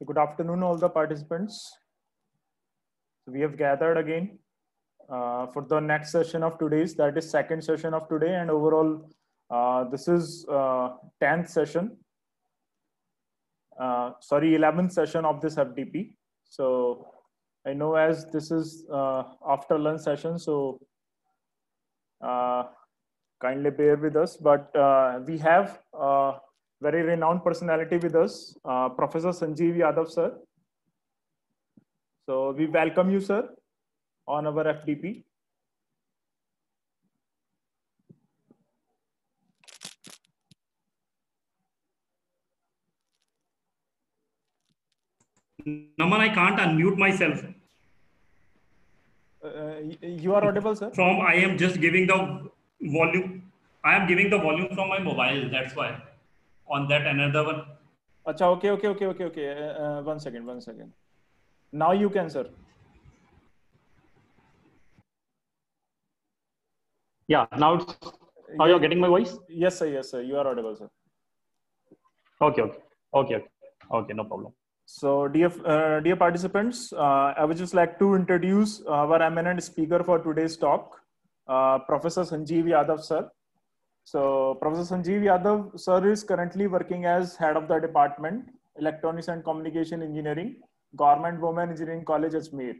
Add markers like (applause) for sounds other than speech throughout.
So good afternoon, all the participants. We have gathered again uh, for the next session of today's, that is second session of today. And overall, uh, this is 10th uh, session. Uh, sorry, 11th session of this FDP. So I know as this is uh, after lunch session, so kindly bear with us, but we have very renowned personality with us, uh, Professor Sanjeev Yadav, sir. So we welcome you, sir, on our FDP. Naman, I can't unmute myself. Uh, you are audible, sir. From I am just giving the volume. I am giving the volume from my mobile. That's why on that another one. Acha okay okay okay okay okay. Uh, uh, one second one second. Now you can sir. Yeah now it's now you're getting my voice? Yes sir yes sir. You are audible sir. Okay okay. Okay okay, okay no problem. So dear uh, dear participants uh, i would just like to introduce our eminent speaker for today's talk uh, professor sanjeev yadav sir so Professor Sanjeev Yadav, sir is currently working as head of the department, Electronics and Communication Engineering, Government Women Engineering College, Ajmer.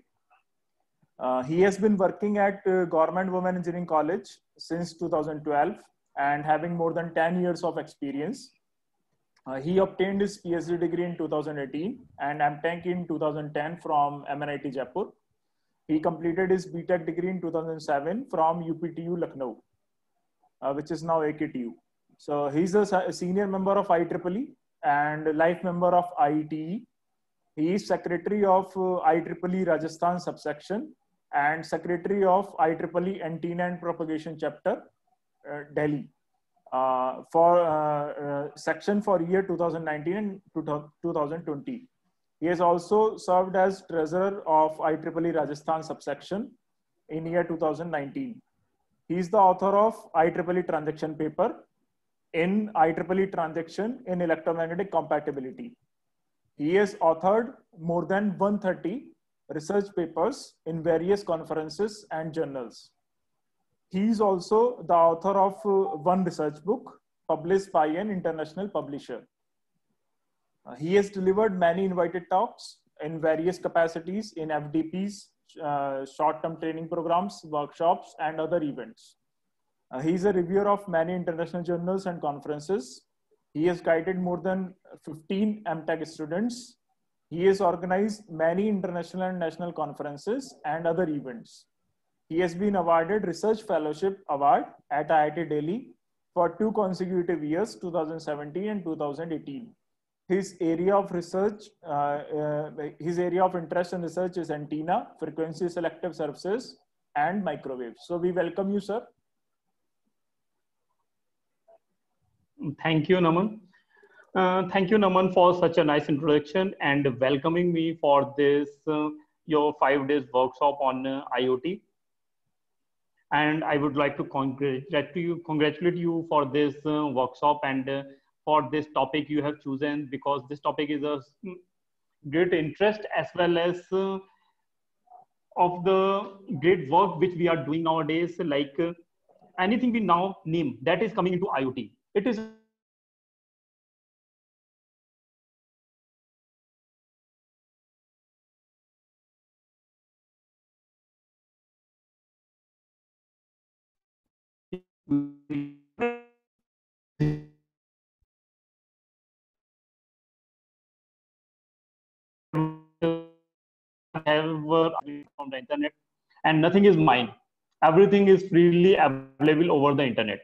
Uh, he has been working at uh, Government Women Engineering College since 2012 and having more than 10 years of experience. Uh, he obtained his PhD degree in 2018 and MTech in 2010 from MNIT Jaipur. He completed his BTech degree in 2007 from UPTU Lucknow which is now AKTU. So he's a senior member of IEEE and life member of IETE. He is secretary of uh, IEEE Rajasthan subsection and secretary of IEEE Antenna and Propagation Chapter, uh, Delhi. Uh, for uh, uh, section for year 2019 and 2020. He has also served as treasurer of IEEE Rajasthan subsection in year 2019. He is the author of IEEE transaction paper in IEEE transaction in electromagnetic compatibility. He has authored more than 130 research papers in various conferences and journals. He is also the author of uh, one research book published by an international publisher. Uh, he has delivered many invited talks in various capacities in FDPs, uh, short-term training programs, workshops, and other events. Uh, he is a reviewer of many international journals and conferences. He has guided more than 15 MTech students. He has organized many international and national conferences and other events. He has been awarded Research Fellowship Award at IIT Delhi for two consecutive years, 2017 and 2018 his area of research, uh, uh, his area of interest and research is antenna, frequency selective surfaces, and microwave. So we welcome you, sir. Thank you, Naman. Uh, thank you, Naman, for such a nice introduction and welcoming me for this uh, your five days workshop on uh, IoT. And I would like to congratulate you, congratulate you for this uh, workshop and for this topic you have chosen because this topic is a great interest as well as uh, of the great work which we are doing nowadays like uh, anything we now name that is coming into iot it is the internet. And nothing is mine. Everything is freely available over the internet.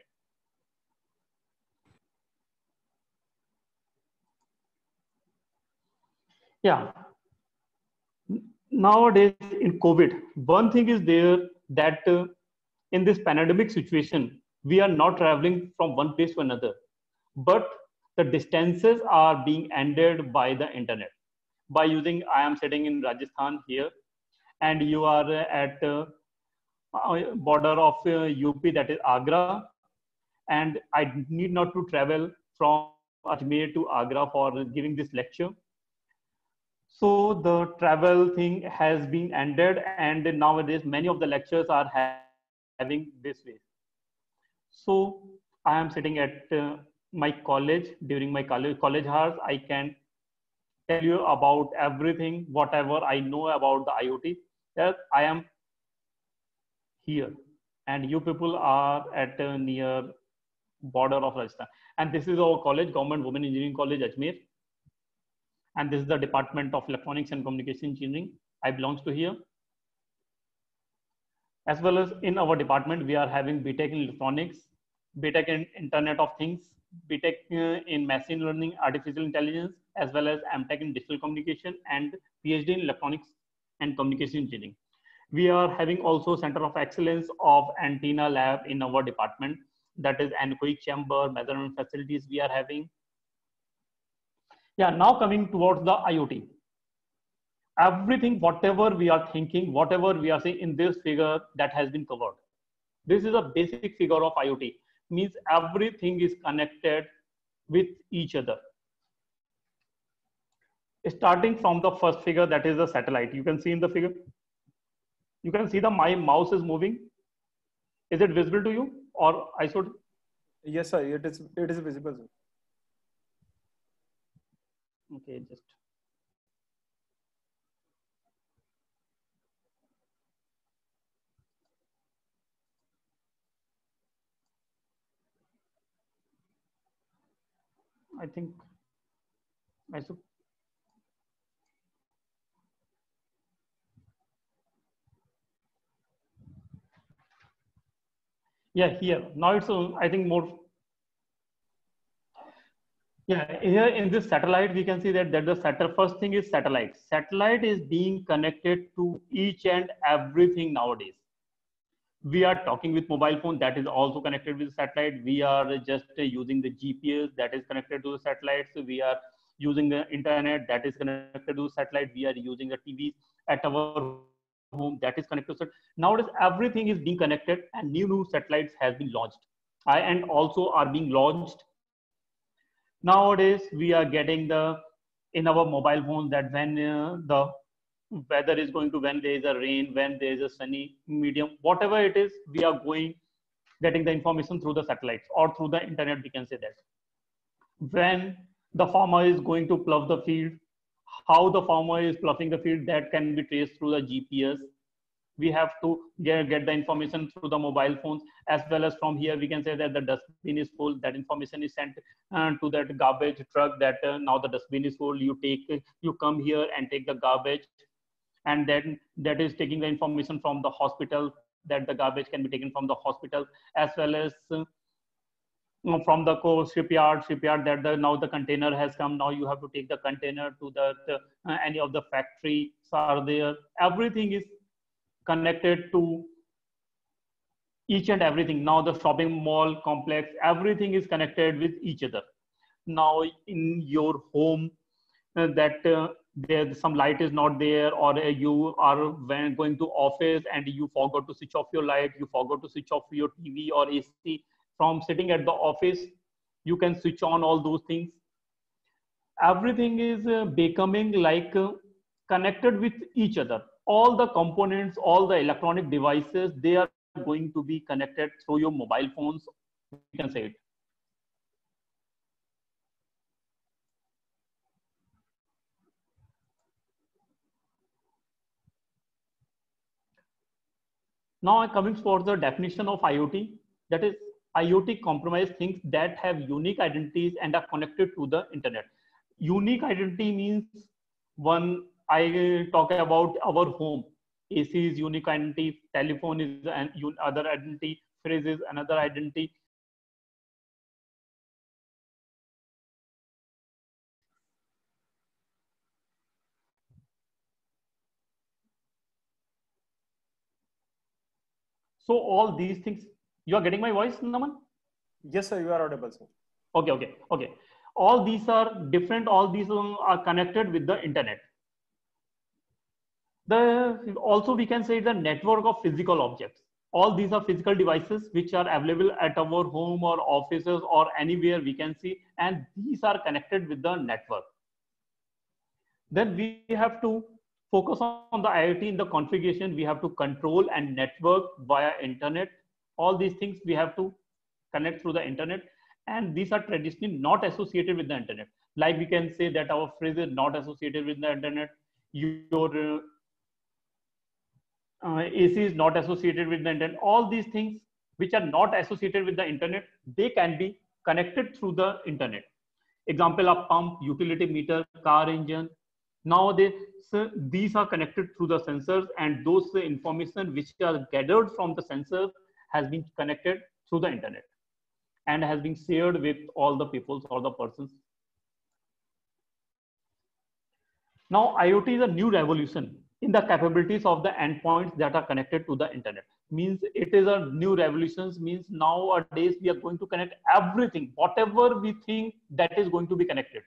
Yeah. Nowadays in covid one thing is there that uh, in this pandemic situation we are not traveling from one place to another. But the distances are being ended by the internet. By using I am sitting in Rajasthan here and you are at uh, border of uh, UP that is Agra and I need not to travel from Ajmer to Agra for giving this lecture. So the travel thing has been ended and nowadays many of the lectures are ha having this way. So I am sitting at uh, my college during my college, college hours. I can tell you about everything, whatever I know about the IoT. Yes, I am here and you people are at uh, near border of Rajasthan. And this is our college, Government Women Engineering College, Ajmer. And this is the Department of Electronics and Communication Engineering. I belongs to here. As well as in our department, we are having BTech in Electronics, BTech in Internet of Things, BTech uh, in Machine Learning, Artificial Intelligence, as well as MTech in Digital Communication and PhD in Electronics and Communication Engineering. We are having also Center of Excellence of Antenna Lab in our department. That is anechoic chamber, measurement facilities we are having. Yeah, now coming towards the IoT. Everything, whatever we are thinking, whatever we are seeing in this figure that has been covered. This is a basic figure of IoT. Means everything is connected with each other starting from the first figure that is the satellite. You can see in the figure. You can see the my mouse is moving. Is it visible to you or i should yes sir it is it is visible sir. okay just. I think i should yeah here. Now it's uh, i think more yeah here in this satellite we can see that that the satellite first thing is satellite. Satellite is being connected to each and everything nowadays. We are talking with mobile phone that is also connected with satellite. We are just uh, using the gps that is connected to the satellite so we are using the internet that is connected to satellite. We are using the tvs at our home that is connected to nowadays everything is being connected and new new satellites has been launched. I, and also are being launched. Nowadays we are getting the in our mobile phone that when uh, the weather is going to when there is a rain when there is a sunny medium whatever it is we are going getting the information through the satellites or through the internet we can say that. When the farmer is going to plough the field how the farmer is ploughing the field that can be traced through the GPS. We have to get, get the information through the mobile phones as well as from here we can say that the dustbin is full. That information is sent uh, to that garbage truck that uh, now the dustbin is full. You take you come here and take the garbage, and then that is taking the information from the hospital that the garbage can be taken from the hospital as well as uh, from the core shipyard shipyard that the now the container has come now you have to take the container to the, the uh, any of the factories are there. Everything is connected to each and everything. Now the shopping mall complex everything is connected with each other. Now in your home uh, that uh, there some light is not there or uh, you are when going to office and you forgot to switch off your light you forgot to switch off your tv or ac from sitting at the office you can switch on all those things. Everything is uh, becoming like uh, connected with each other. All the components all the electronic devices they are going to be connected through your mobile phones you can say it. Now coming for the definition of iot that is IoT compromise things that have unique identities and are connected to the internet. Unique identity means one, I talk about our home. AC is unique identity, telephone is an other identity, phrase is another identity. So all these things you are getting my voice, Naman? Yes, sir. You are audible, sir. Okay, okay, okay. All these are different. All these are connected with the internet. The also we can say the network of physical objects. All these are physical devices which are available at our home or offices or anywhere we can see, and these are connected with the network. Then we have to focus on the IoT in the configuration. We have to control and network via internet. All these things we have to connect through the internet. And these are traditionally not associated with the internet. Like we can say that our fridge is not associated with the internet. Your uh, AC is not associated with the internet. All these things which are not associated with the internet, they can be connected through the internet. Example of pump, utility meter, car engine. Nowadays, these are connected through the sensors and those information which are gathered from the sensors has been connected through the internet and has been shared with all the peoples or the persons. Now, IoT is a new revolution in the capabilities of the endpoints that are connected to the internet means it is a new revolutions means nowadays we are going to connect everything whatever we think that is going to be connected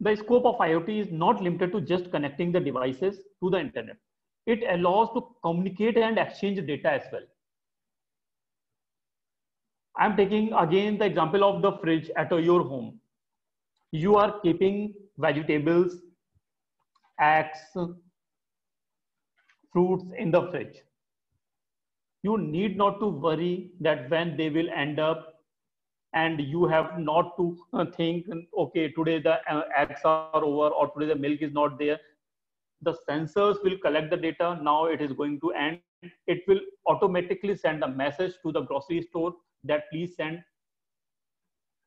the scope of iot is not limited to just connecting the devices to the internet. It allows to communicate and exchange data as well. I'm taking again the example of the fridge at your home. You are keeping vegetables, eggs, fruits in the fridge. You need not to worry that when they will end up and you have not to uh, think, okay, today the uh, eggs are over or today the milk is not there. The sensors will collect the data. Now it is going to end. It will automatically send a message to the grocery store that please send.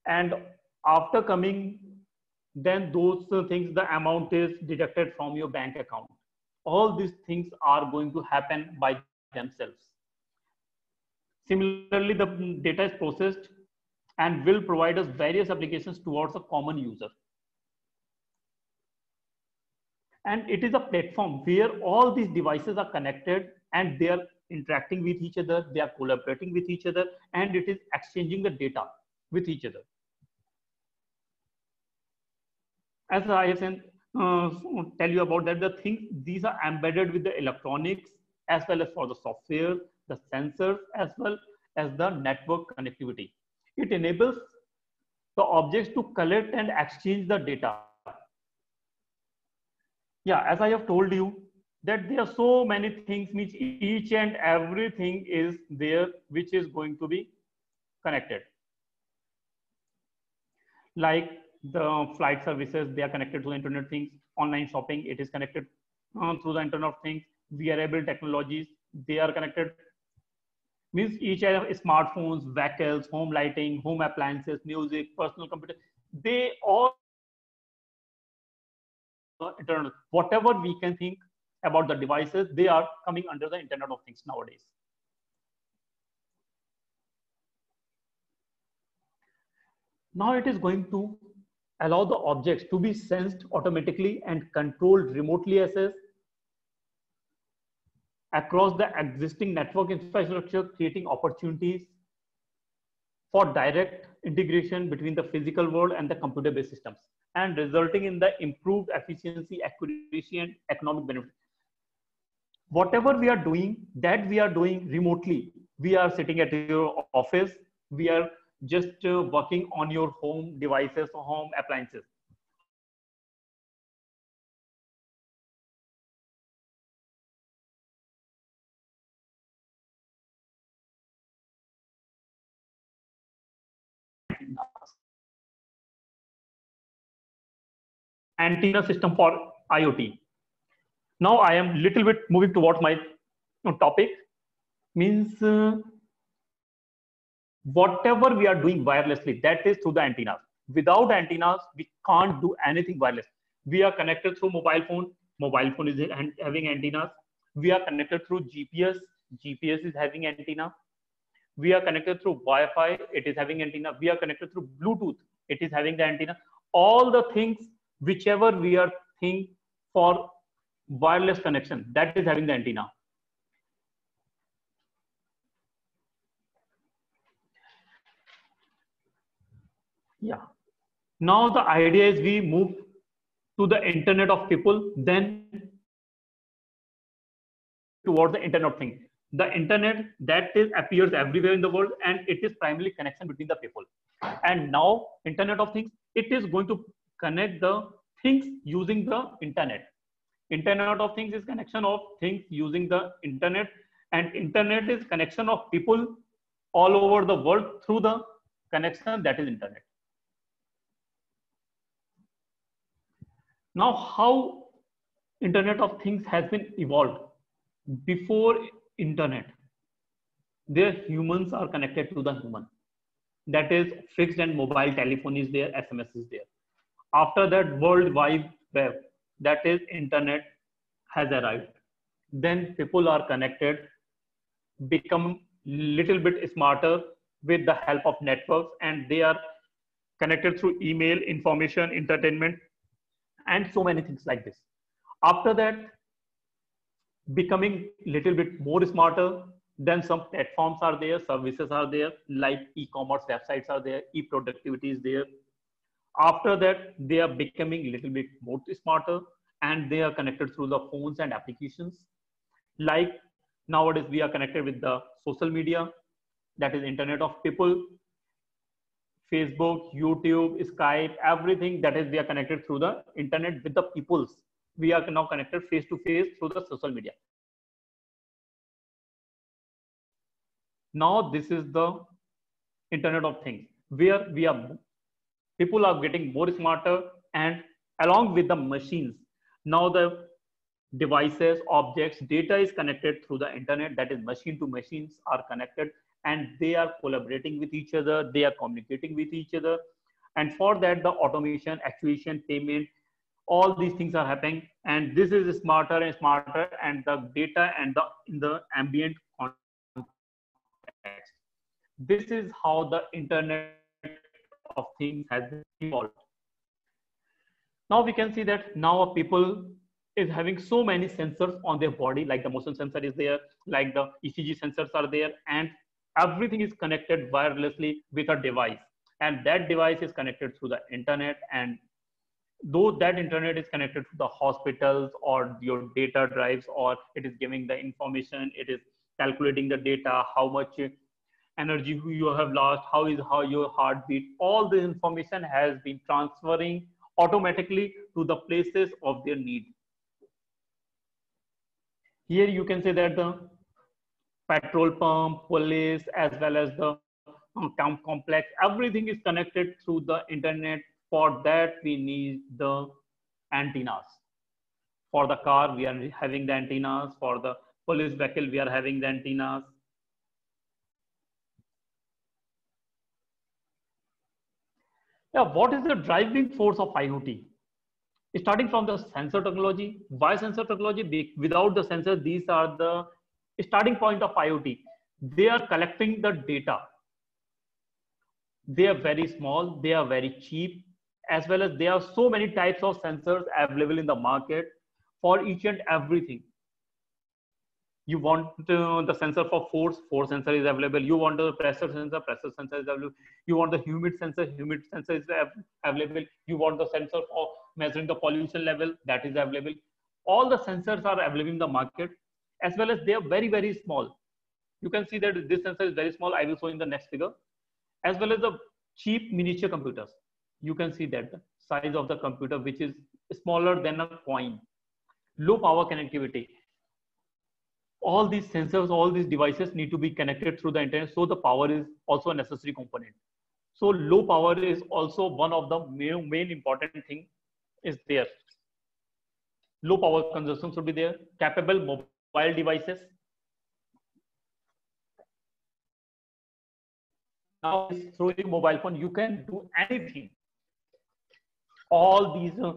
And after coming then those things the amount is deducted from your bank account all these things are going to happen by themselves similarly the data is processed and will provide us various applications towards a common user and it is a platform where all these devices are connected and they are interacting with each other they are collaborating with each other and it is exchanging the data with each other as I have uh, tell you about that, the things, these are embedded with the electronics as well as for the software, the sensors, as well as the network connectivity. It enables the objects to collect and exchange the data. Yeah, as I have told you, that there are so many things which each and everything is there which is going to be connected. Like the flight services they are connected to the internet things online shopping it is connected uh, through the internet of things wearable technologies they are connected means each have smartphones vehicles home lighting home appliances music personal computer they all internet whatever we can think about the devices they are coming under the internet of things nowadays. Now it is going to allow the objects to be sensed automatically and controlled remotely assessed across the existing network infrastructure, creating opportunities for direct integration between the physical world and the computer-based systems and resulting in the improved efficiency, accuracy, and economic benefit. Whatever we are doing, that we are doing remotely. We are sitting at your office, we are just uh, working on your home devices or home appliances. Antenna system for IoT. Now I am little bit moving towards my topic means uh, whatever we are doing wirelessly, that is through the antennas. Without antennas, we can't do anything wireless. We are connected through mobile phone. Mobile phone is having antennas. We are connected through GPS. GPS is having antenna. We are connected through Wi-Fi. It is having antenna. We are connected through Bluetooth. It is having the antenna. All the things, whichever we are think for wireless connection, that is having the antenna. Yeah. Now the idea is we move to the internet of people, then towards the internet thing. The internet that is appears everywhere in the world and it is primarily connection between the people. And now Internet of Things, it is going to connect the things using the internet. Internet of Things is connection of things using the internet and internet is connection of people all over the world through the connection that is internet. Now, how Internet of Things has been evolved. Before internet, their humans are connected to the human. That is fixed and mobile telephone is there, SMS is there. After that, World Wide Web, that is internet has arrived. Then people are connected, become little bit smarter with the help of networks and they are connected through email, information, entertainment, and so many things like this. After that, becoming little bit more smarter, then some platforms are there, services are there, like e-commerce websites are there, e-productivity is there. After that, they are becoming a little bit more smarter and they are connected through the phones and applications. Like nowadays, we are connected with the social media, that is internet of people, Facebook, YouTube, Skype, everything that is we are connected through the internet with the peoples. We are now connected face to face through the social media. Now this is the internet of things where we are people are getting more smarter and along with the machines. Now the devices objects data is connected through the internet. That is machine to machines are connected and they are collaborating with each other. They are communicating with each other. And for that the automation actuation payment all these things are happening. And this is smarter and smarter and the data and the in the ambient context. This is how the internet of things has evolved. Now we can see that now a people is having so many sensors on their body like the motion sensor is there like the ecg sensors are there and everything is connected wirelessly with a device. And that device is connected through the internet and though that internet is connected to the hospitals or your data drives or it is giving the information it is calculating the data how much energy you have lost how is how your heartbeat all the information has been transferring automatically to the places of their need here you can say that the petrol pump, police, as well as the um, camp complex. Everything is connected through the internet. For that, we need the antennas. For the car, we are having the antennas. For the police vehicle, we are having the antennas. Yeah, what is the driving force of IoT? Starting from the sensor technology, why sensor technology? Without the sensor, these are the starting point of IoT. They are collecting the data. They are very small, they are very cheap, as well as there are so many types of sensors available in the market for each and everything. You want uh, the sensor for force, force sensor is available. You want the pressure sensor, pressure sensor is available. You want the humid sensor, humid sensor is available. You want the sensor for measuring the pollution level, that is available. All the sensors are available in the market as well as they are very, very small. You can see that this sensor is very small. I will show in the next figure. As well as the cheap miniature computers. You can see that the size of the computer, which is smaller than a coin. Low power connectivity. All these sensors, all these devices need to be connected through the internet. So the power is also a necessary component. So low power is also one of the main, main important thing is there. Low power consumption should be there. Capable mobile devices. Now, through the mobile phone, you can do anything. All these, uh,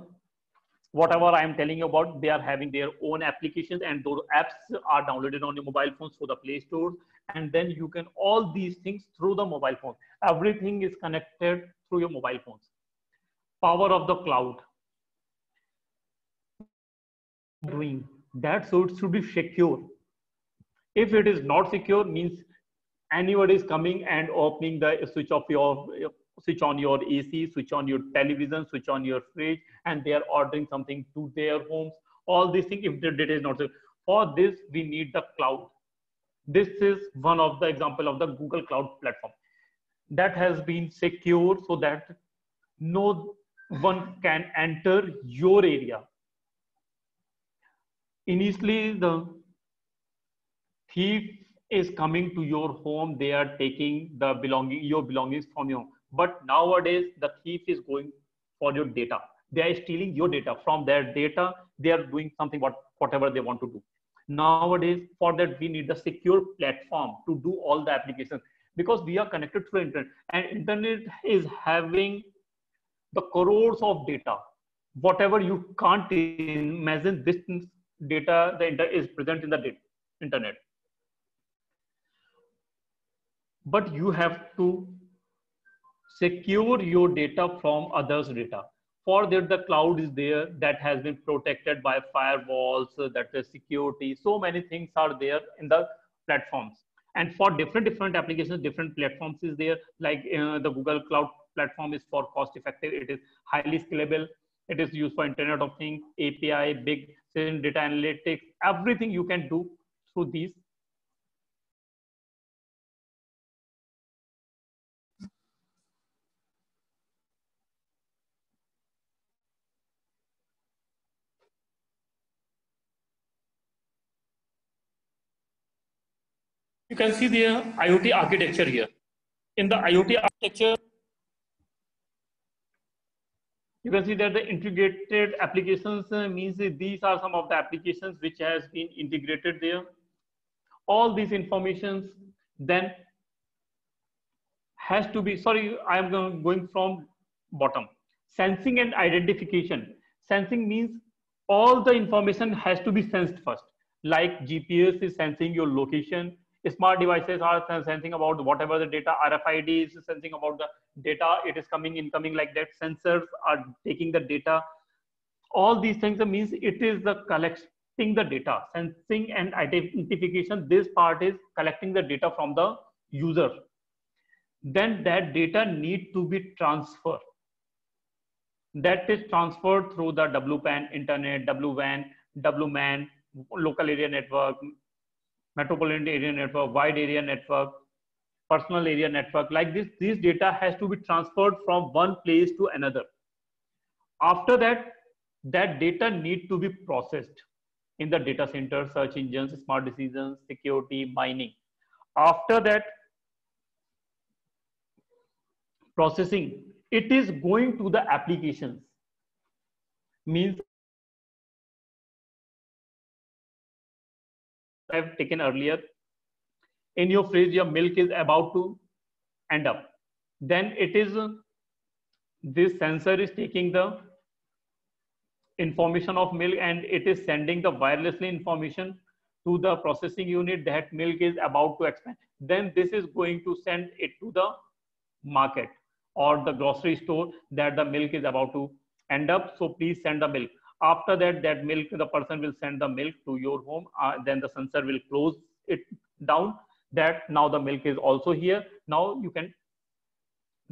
whatever I am telling you about, they are having their own applications and those apps are downloaded on your mobile phones through the Play Store. And then you can all these things through the mobile phone. Everything is connected through your mobile phones. Power of the cloud. Doing that so it should be secure. If it is not secure, means anybody is coming and opening the switch of your switch on your AC, switch on your television, switch on your fridge, and they are ordering something to their homes. All these things, if the data is not secure. For this, we need the cloud. This is one of the example of the Google Cloud platform. that has been secure so that no one can enter your area. Initially, the thief is coming to your home. They are taking the belonging, your belongings from you. But nowadays, the thief is going for your data. They are stealing your data. From their data, they are doing something what whatever they want to do. Nowadays, for that, we need a secure platform to do all the applications because we are connected to internet and internet is having the crores of data whatever you can't imagine this data the inter is present in the internet but you have to secure your data from others data. For that the cloud is there that has been protected by firewalls that the security. So many things are there in the platforms. And for different different applications different platforms is there. Like uh, the google cloud platform is for cost effective. It is highly scalable. It is used for internet of things api big data analytics everything you can do through these you can see the IoT architecture here. In the IoT architecture, you can see that the integrated applications uh, means these are some of the applications which has been integrated there. All these informations then has to be, sorry, I am going from bottom. Sensing and identification. Sensing means all the information has to be sensed first. Like GPS is sensing your location, smart devices are sensing about whatever the data rfid is sensing about the data it is coming incoming like that sensors are taking the data. All these things means it is the collecting the data sensing and identification this part is collecting the data from the user. Then that data need to be transferred. That is transferred through the WPAN internet, WWAN, WMAN, local area network, metropolitan area network, wide area network, personal area network. Like this, these data has to be transferred from one place to another. After that, that data need to be processed in the data center, search engines, smart decisions, security, mining. After that, processing, it is going to the applications. Means I've taken earlier. In your fridge, your milk is about to end up. Then it is uh, this sensor is taking the information of milk and it is sending the wirelessly information to the processing unit that milk is about to expand. Then this is going to send it to the market or the grocery store that the milk is about to end up. So please send the milk after that that milk the person will send the milk to your home uh, then the sensor will close it down that now the milk is also here. Now you can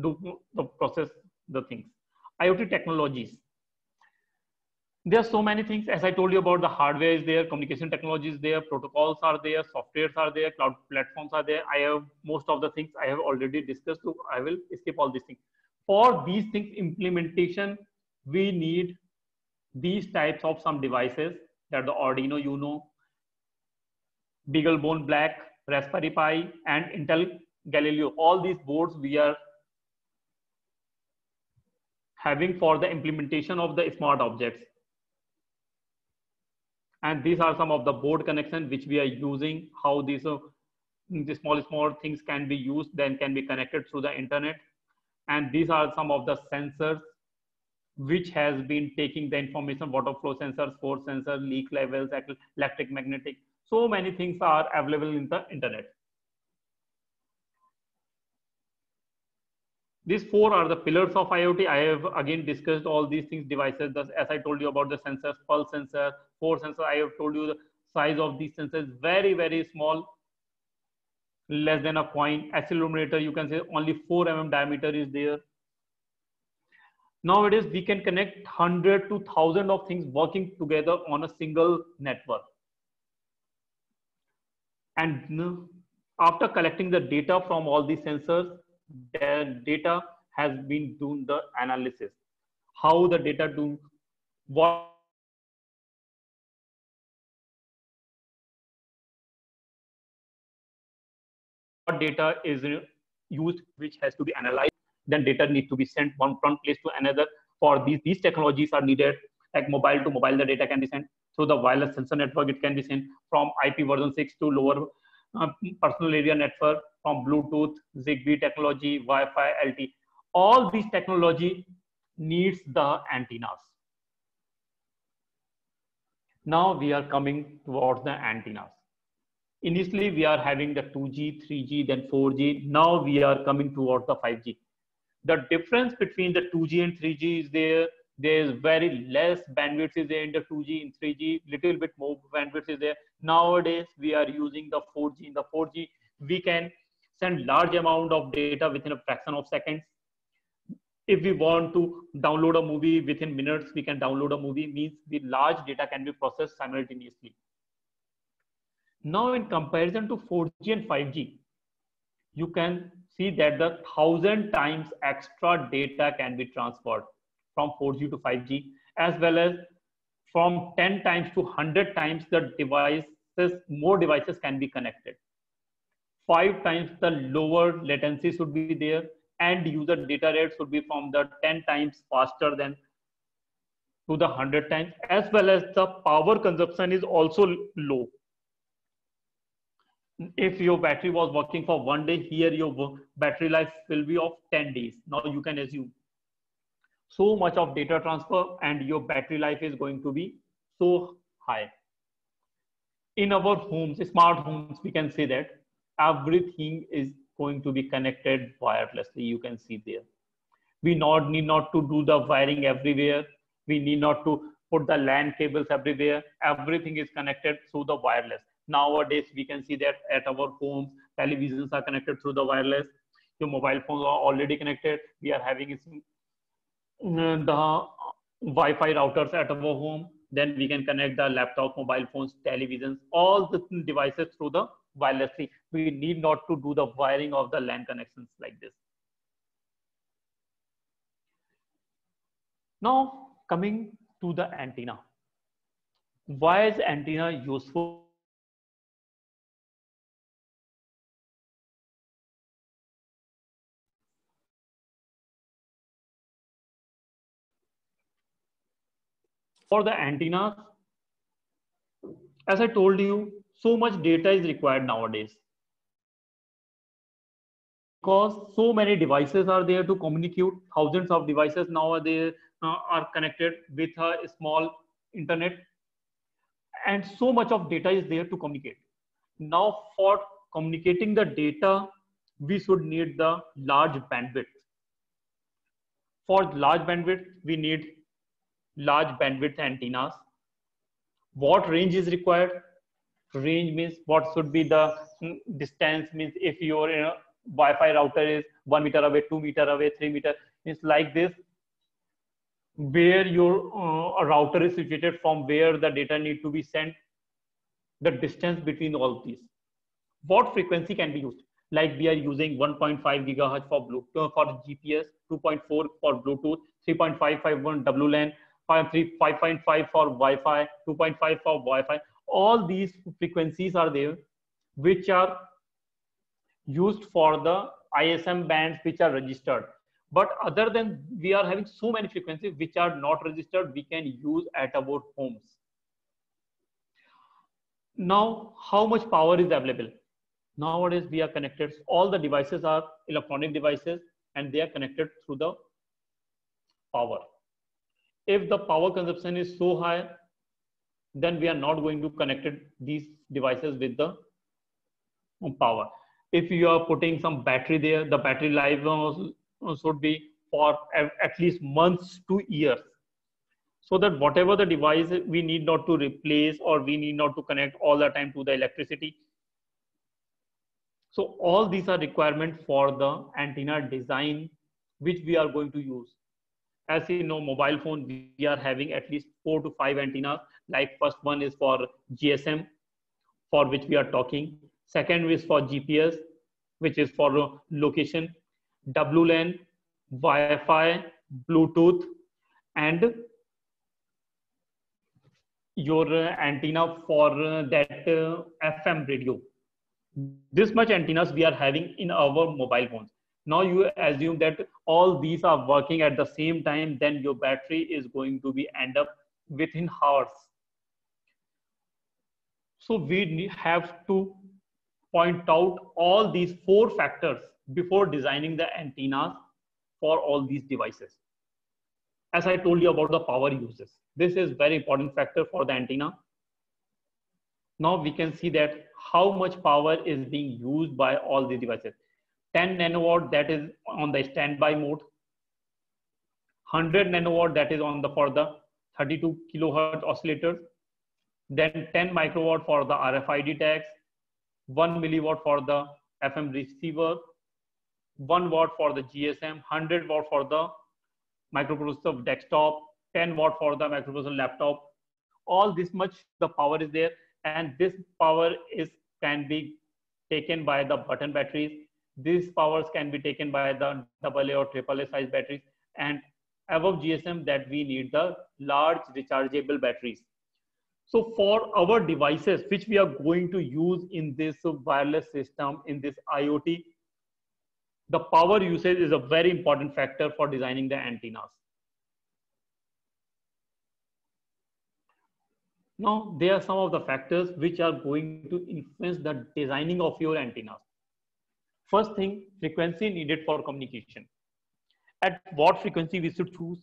do the process the things. Iot technologies. There are so many things. As i told you about the hardware is there communication technologies there protocols are there softwares are there cloud platforms are there. I have most of the things i have already discussed so i will skip all these things. For these things implementation we need these types of some devices that the Arduino Uno, BeagleBone Black, Raspberry Pi, and Intel Galileo. All these boards we are having for the implementation of the smart objects. And these are some of the board connections which we are using, how these, uh, small, small things can be used, then can be connected through the internet. And these are some of the sensors which has been taking the information water flow sensors force sensor leak levels electric magnetic. So many things are available in the internet. These four are the pillars of iot i have again discussed all these things devices as i told you about the sensors pulse sensor force sensor i have told you the size of these sensors very very small less than a coin. Accelerometer you can say only 4 mm diameter is there Nowadays, we can connect 100 to 1000 of things working together on a single network. And after collecting the data from all these sensors, the data has been doing the analysis. How the data do what data is used which has to be analyzed then data needs to be sent from one place to another for these these technologies are needed like mobile to mobile the data can be sent through the wireless sensor network it can be sent from ip version 6 to lower uh, personal area network from bluetooth zigbee technology wi-fi lt all these technology needs the antennas now we are coming towards the antennas initially we are having the 2G, 3G, then 4G. Now we are coming towards the 5G. The difference between the 2G and 3G is there. There is very less bandwidth is there in the 2G and 3G, little bit more bandwidth is there. Nowadays, we are using the 4G. In the 4G, we can send large amount of data within a fraction of seconds. If we want to download a movie within minutes, we can download a movie, means the large data can be processed simultaneously now, in comparison to 4G and 5G, you can see that the thousand times extra data can be transferred from 4G to 5G, as well as from 10 times to 100 times the devices, more devices can be connected. Five times the lower latency should be there, and user data rate should be from the 10 times faster than to the 100 times, as well as the power consumption is also low if your battery was working for one day here your battery life will be of 10 days. Now you can assume. So much of data transfer and your battery life is going to be so high. In our homes smart homes we can say that everything is going to be connected wirelessly. You can see there. We not need not to do the wiring everywhere. We need not to put the LAN cables everywhere. Everything is connected through the wireless Nowadays, we can see that at our homes, televisions are connected through the wireless. Your mobile phones are already connected. We are having mm, the Wi-Fi routers at our home. Then we can connect the laptop, mobile phones, televisions, all the devices through the wirelessly. We need not to do the wiring of the LAN connections like this. Now coming to the antenna. Why is antenna useful for the antennas, as I told you, so much data is required nowadays. Because so many devices are there to communicate, thousands of devices nowadays uh, are connected with a small internet, and so much of data is there to communicate. Now, for communicating the data, we should need the large bandwidth. For large bandwidth, we need large bandwidth antennas. What range is required? Range means what should be the distance means if your you know, Wi-Fi router is one meter away, two meter away, three meter, it's like this. Where your uh, router is situated from where the data need to be sent, the distance between all these. What frequency can be used? Like we are using 1.5 gigahertz for Bluetooth for GPS, 2.4 for Bluetooth, 3.551 WLAN, 5.5 for Wi-Fi, 2.5 for Wi-Fi. All these frequencies are there, which are used for the ISM bands which are registered. But other than we are having so many frequencies which are not registered, we can use at our homes. Now, how much power is available? Nowadays, we are connected. All the devices are electronic devices and they are connected through the power if the power consumption is so high, then we are not going to connect these devices with the power. If you are putting some battery there, the battery life uh, should be for at least months to years. So that whatever the device we need not to replace or we need not to connect all the time to the electricity. So all these are requirement for the antenna design which we are going to use as you know mobile phone we are having at least four to five antennas like first one is for gsm for which we are talking second is for gps which is for location WLAN, Wi-Fi, Bluetooth, and your antenna for that FM radio. This much antennas we are having in our mobile phones. Now you assume that all these are working at the same time, then your battery is going to be end up within hours. So we have to point out all these four factors before designing the antennas for all these devices. As I told you about the power uses, this is very important factor for the antenna. Now we can see that how much power is being used by all these devices. 10 nanowatt that is on the standby mode. 100 nanowatt that is on the for the 32 kilohertz oscillator, Then 10 microwatt for the RFID tags. 1 milliwatt for the FM receiver. 1 watt for the GSM. 100 watt for the microprocessor desktop 10 watt for the microprocessor laptop all this much the power is there and this power is can be taken by the button batteries these powers can be taken by the double A or triple A size batteries and above GSM that we need the large rechargeable batteries. So for our devices, which we are going to use in this wireless system, in this IoT, the power usage is a very important factor for designing the antennas. Now, there are some of the factors which are going to influence the designing of your antennas. First thing, frequency needed for communication. At what frequency we should choose,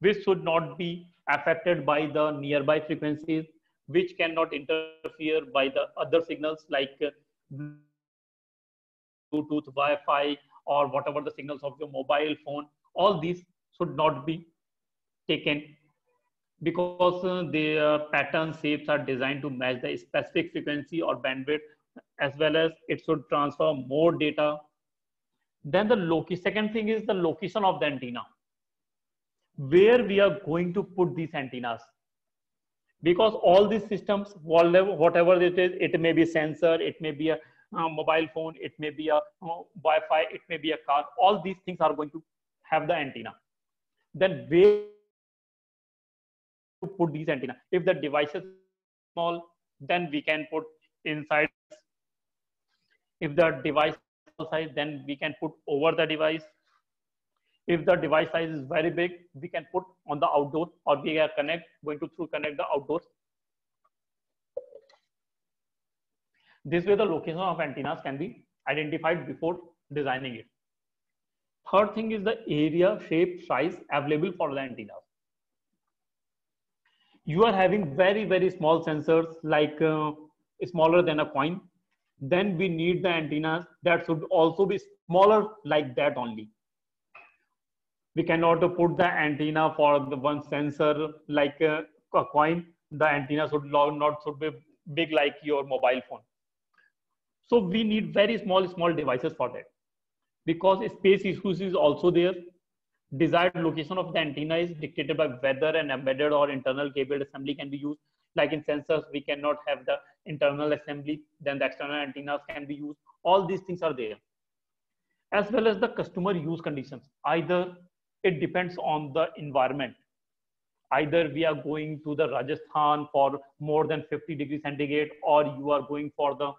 which should not be affected by the nearby frequencies, which cannot interfere by the other signals like Bluetooth, Wi-Fi, or whatever the signals of your mobile phone. All these should not be taken because uh, their pattern shapes are designed to match the specific frequency or bandwidth as well as it should transfer more data. Then the location, second thing is the location of the antenna. Where we are going to put these antennas. Because all these systems, whatever it is, it may be sensor, it may be a mobile phone, it may be a Wi-Fi, it may be a car. All these things are going to have the antenna. Then where to put these antenna? If the device is small, then we can put inside. If the device size, then we can put over the device. If the device size is very big, we can put on the outdoor or we are connect going to through connect the outdoors This way the location of antennas can be identified before designing it. Third thing is the area, shape, size available for the antennas. You are having very, very small sensors like uh, smaller than a coin. Then we need the antennas that should also be smaller like that only. We cannot put the antenna for the one sensor like a coin. The antenna should not should be big like your mobile phone so we need very small, small devices for that. Because space issues is also there. Desired location of the antenna is dictated by whether an embedded or internal cable assembly can be used. Like in sensors, we cannot have the internal assembly, then the external antennas can be used. All these things are there. As well as the customer use conditions. Either it depends on the environment. Either we are going to the Rajasthan for more than 50 degrees centigrade, or you are going for the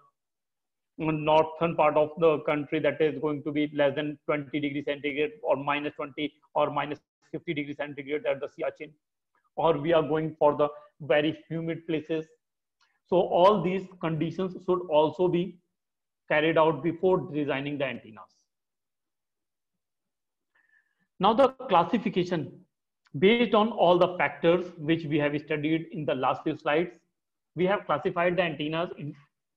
northern part of the country that is going to be less than 20 degrees centigrade or minus 20 or minus 50 degrees centigrade at the Siachen, or we are going for the very humid places. So all these conditions should also be carried out before designing the antennas. Now the classification based on all the factors which we have studied in the last few slides, we have classified the antennas in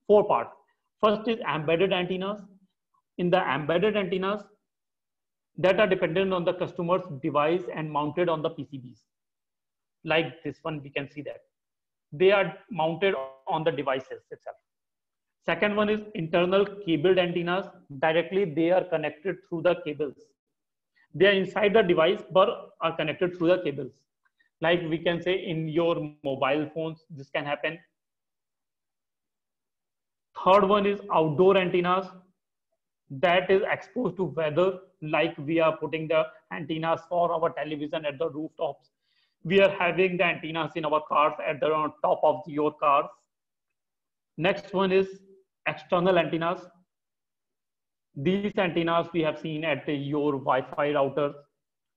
four parts. First is embedded antennas. In the embedded antennas that are dependent on the customer's device and mounted on the PCBs. Like this one, we can see that. They are mounted on the devices itself. Second one is internal cabled antennas. Directly, they are connected through the cables. They are inside the device, but are connected through the cables. Like we can say in your mobile phones, this can happen Third one is outdoor antennas. that is exposed to weather, like we are putting the antennas for our television at the rooftops. We are having the antennas in our cars at the top of your cars. Next one is external antennas. These antennas we have seen at your Wi-Fi routers.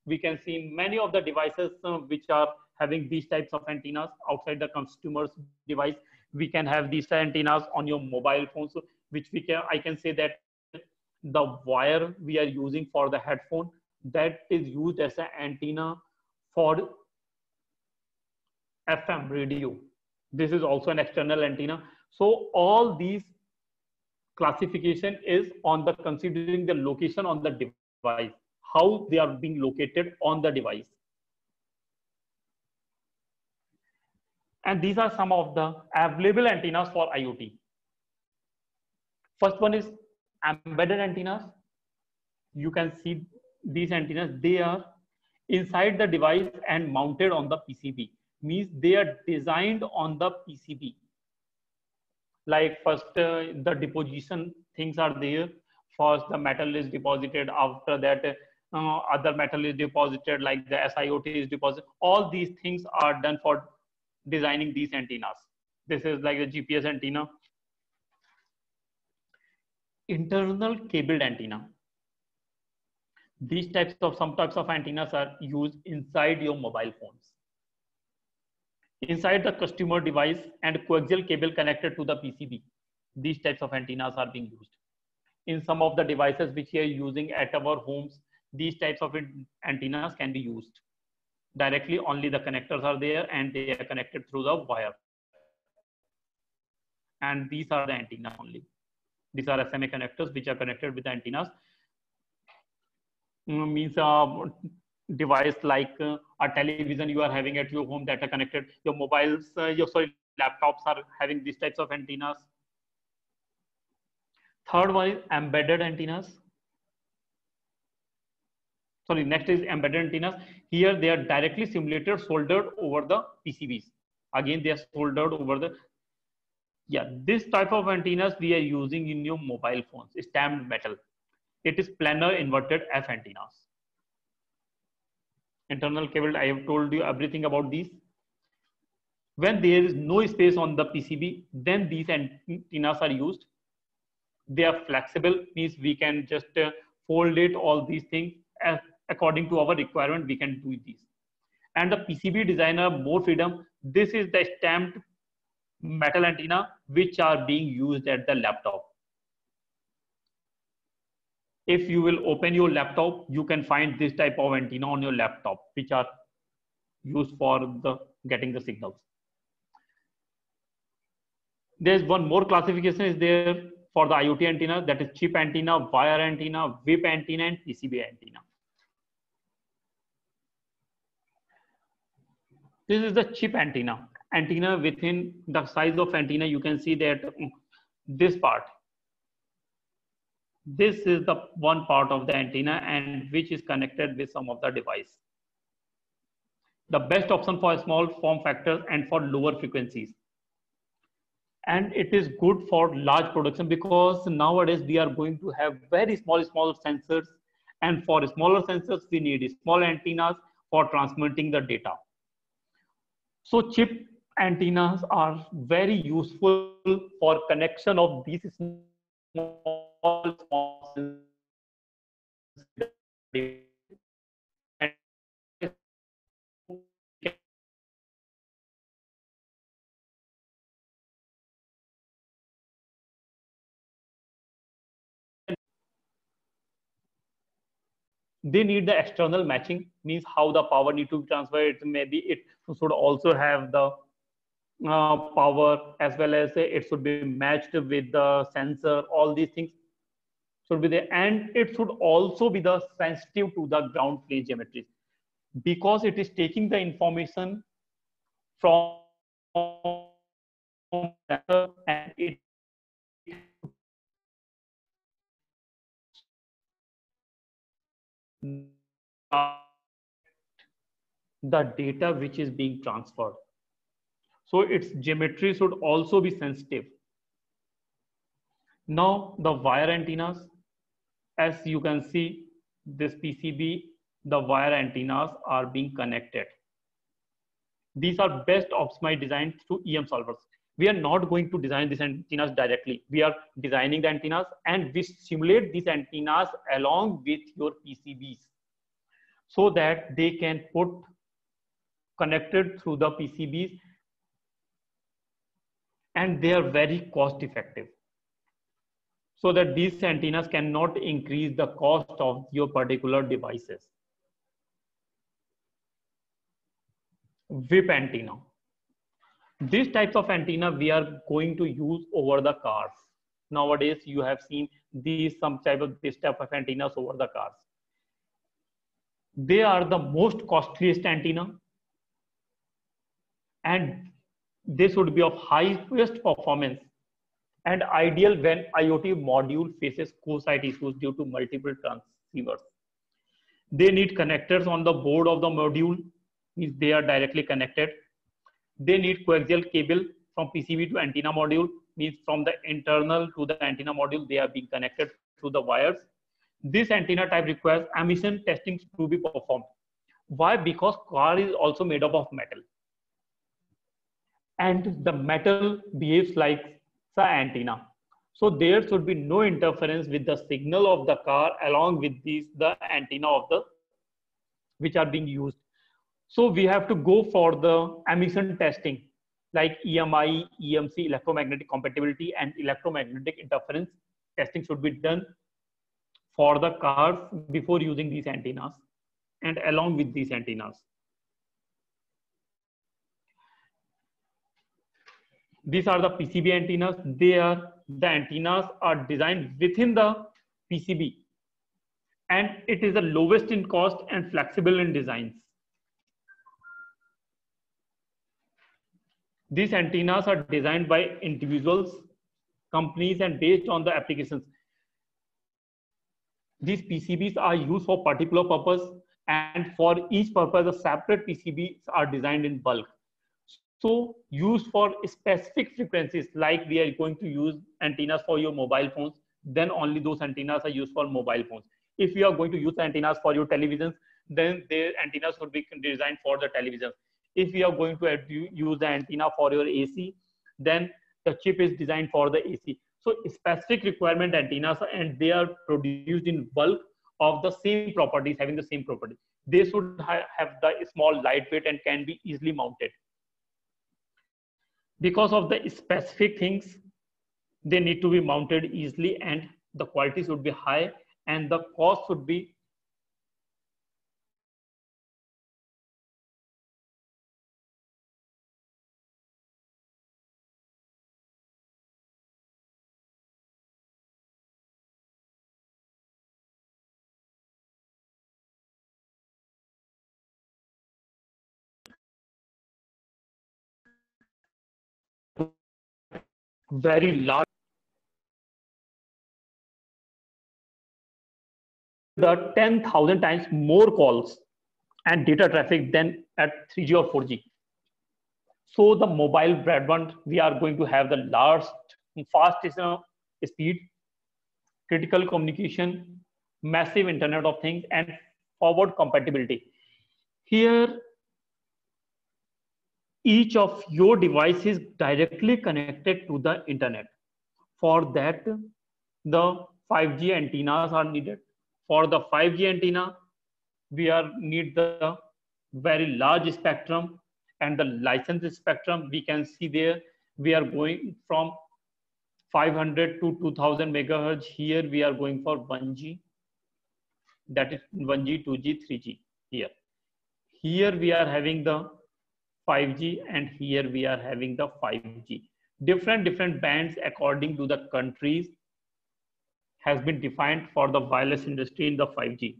We can see many of the devices uh, which are having these types of antennas outside the consumer's device. We can have these antennas on your mobile phones, which we can, I can say that the wire we are using for the headphone that is used as an antenna for FM radio. This is also an external antenna. So all these classification is on the considering the location on the device, how they are being located on the device. And these are some of the available antennas for IoT. First one is embedded antennas. You can see these antennas, they are inside the device and mounted on the PCB. Means they are designed on the PCB. Like first uh, the deposition things are there. First the metal is deposited. After that uh, other metal is deposited like the SiO2 is deposited. All these things are done for designing these antennas. This is like a GPS antenna internal cabled antenna. These types of some types of antennas are used inside your mobile phones. Inside the customer device and coaxial cable connected to the PCB. These types of antennas are being used. In some of the devices which we are using at our homes, these types of antennas can be used. Directly only the connectors are there and they are connected through the wire. And these are the antenna only. These are SMA connectors which are connected with the antennas. Mm, means uh, device like uh, a television you are having at your home that are connected. Your mobiles, uh, your sorry, laptops are having these types of antennas. Third one is embedded antennas. Sorry, next is embedded antennas. Here they are directly simulated, soldered over the PCBs. Again, they are soldered over the yeah, this type of antennas we are using in your mobile phones, stamped metal. It is planar inverted F antennas. Internal cable, I have told you everything about these. When there is no space on the PCB, then these antennas are used. They are flexible, means we can just uh, fold it, all these things. As, according to our requirement, we can do these. And the PCB designer, more freedom. This is the stamped metal antenna which are being used at the laptop. If you will open your laptop, you can find this type of antenna on your laptop, which are used for the getting the signals. There's one more classification is there for the IoT antenna, that is chip antenna, wire antenna, whip antenna, and PCB antenna. This is the chip antenna antenna within the size of antenna, you can see that mm, this part, this is the one part of the antenna and which is connected with some of the device. The best option for small form factors and for lower frequencies. And it is good for large production because nowadays we are going to have very small, small sensors. And for smaller sensors, we need small antennas for transmitting the data. So chip antennas are very useful for connection of these small, small they need the external matching means how the power need to be transferred. Maybe it should also have the uh, power as well as it should be matched with the sensor all these things should be there and it should also be the sensitive to the ground plane geometry because it is taking the information from and it the data which is being transferred so its geometry should also be sensitive. Now the wire antennas, as you can see, this PCB, the wire antennas are being connected. These are best optimized designs through EM solvers. We are not going to design these antennas directly. We are designing the antennas and we simulate these antennas along with your PCBs so that they can put connected through the PCBs and they are very cost effective so that these antennas cannot increase the cost of your particular devices. Whip antenna. These types of antenna we are going to use over the cars. Nowadays, you have seen these some type of this type of antennas over the cars. They are the most costliest antenna and they should be of highest performance and ideal when IoT module faces co-site issues due to multiple transceivers. They need connectors on the board of the module, means they are directly connected. They need coaxial cable from PCB to antenna module, means from the internal to the antenna module, they are being connected through the wires. This antenna type requires emission testing to be performed. Why? Because car is also made up of metal. And the metal behaves like the antenna. So there should be no interference with the signal of the car along with these the antenna of the which are being used. So we have to go for the emission testing like EMI, EMC, electromagnetic compatibility and electromagnetic interference testing should be done for the cars before using these antennas and along with these antennas. These are the PCB antennas. They are the antennas are designed within the PCB and it is the lowest in cost and flexible in designs. These antennas are designed by individuals, companies and based on the applications. These PCBs are used for particular purpose and for each purpose, the separate PCBs are designed in bulk. So used for specific frequencies, like we are going to use antennas for your mobile phones, then only those antennas are used for mobile phones. If you are going to use antennas for your televisions, then the antennas would be designed for the televisions. If you are going to use the antenna for your AC, then the chip is designed for the AC. So specific requirement antennas and they are produced in bulk of the same properties, having the same property. They should ha have the small lightweight and can be easily mounted because of the specific things they need to be mounted easily and the quality should be high and the cost should be very large the 10,000 times more calls and data traffic than at 3G or 4G. So the mobile broadband, we are going to have the largest, fastest uh, speed, critical communication, massive Internet of Things, and forward compatibility. Here, each of your devices directly connected to the internet. For that, the 5G antennas are needed. For the 5G antenna, we are need the very large spectrum and the license spectrum. We can see there, we are going from 500 to 2000 megahertz. Here we are going for 1G. That is 1G, 2G, 3G here. Here we are having the 5G and here we are having the 5G. Different, different bands according to the countries has been defined for the wireless industry in the 5G.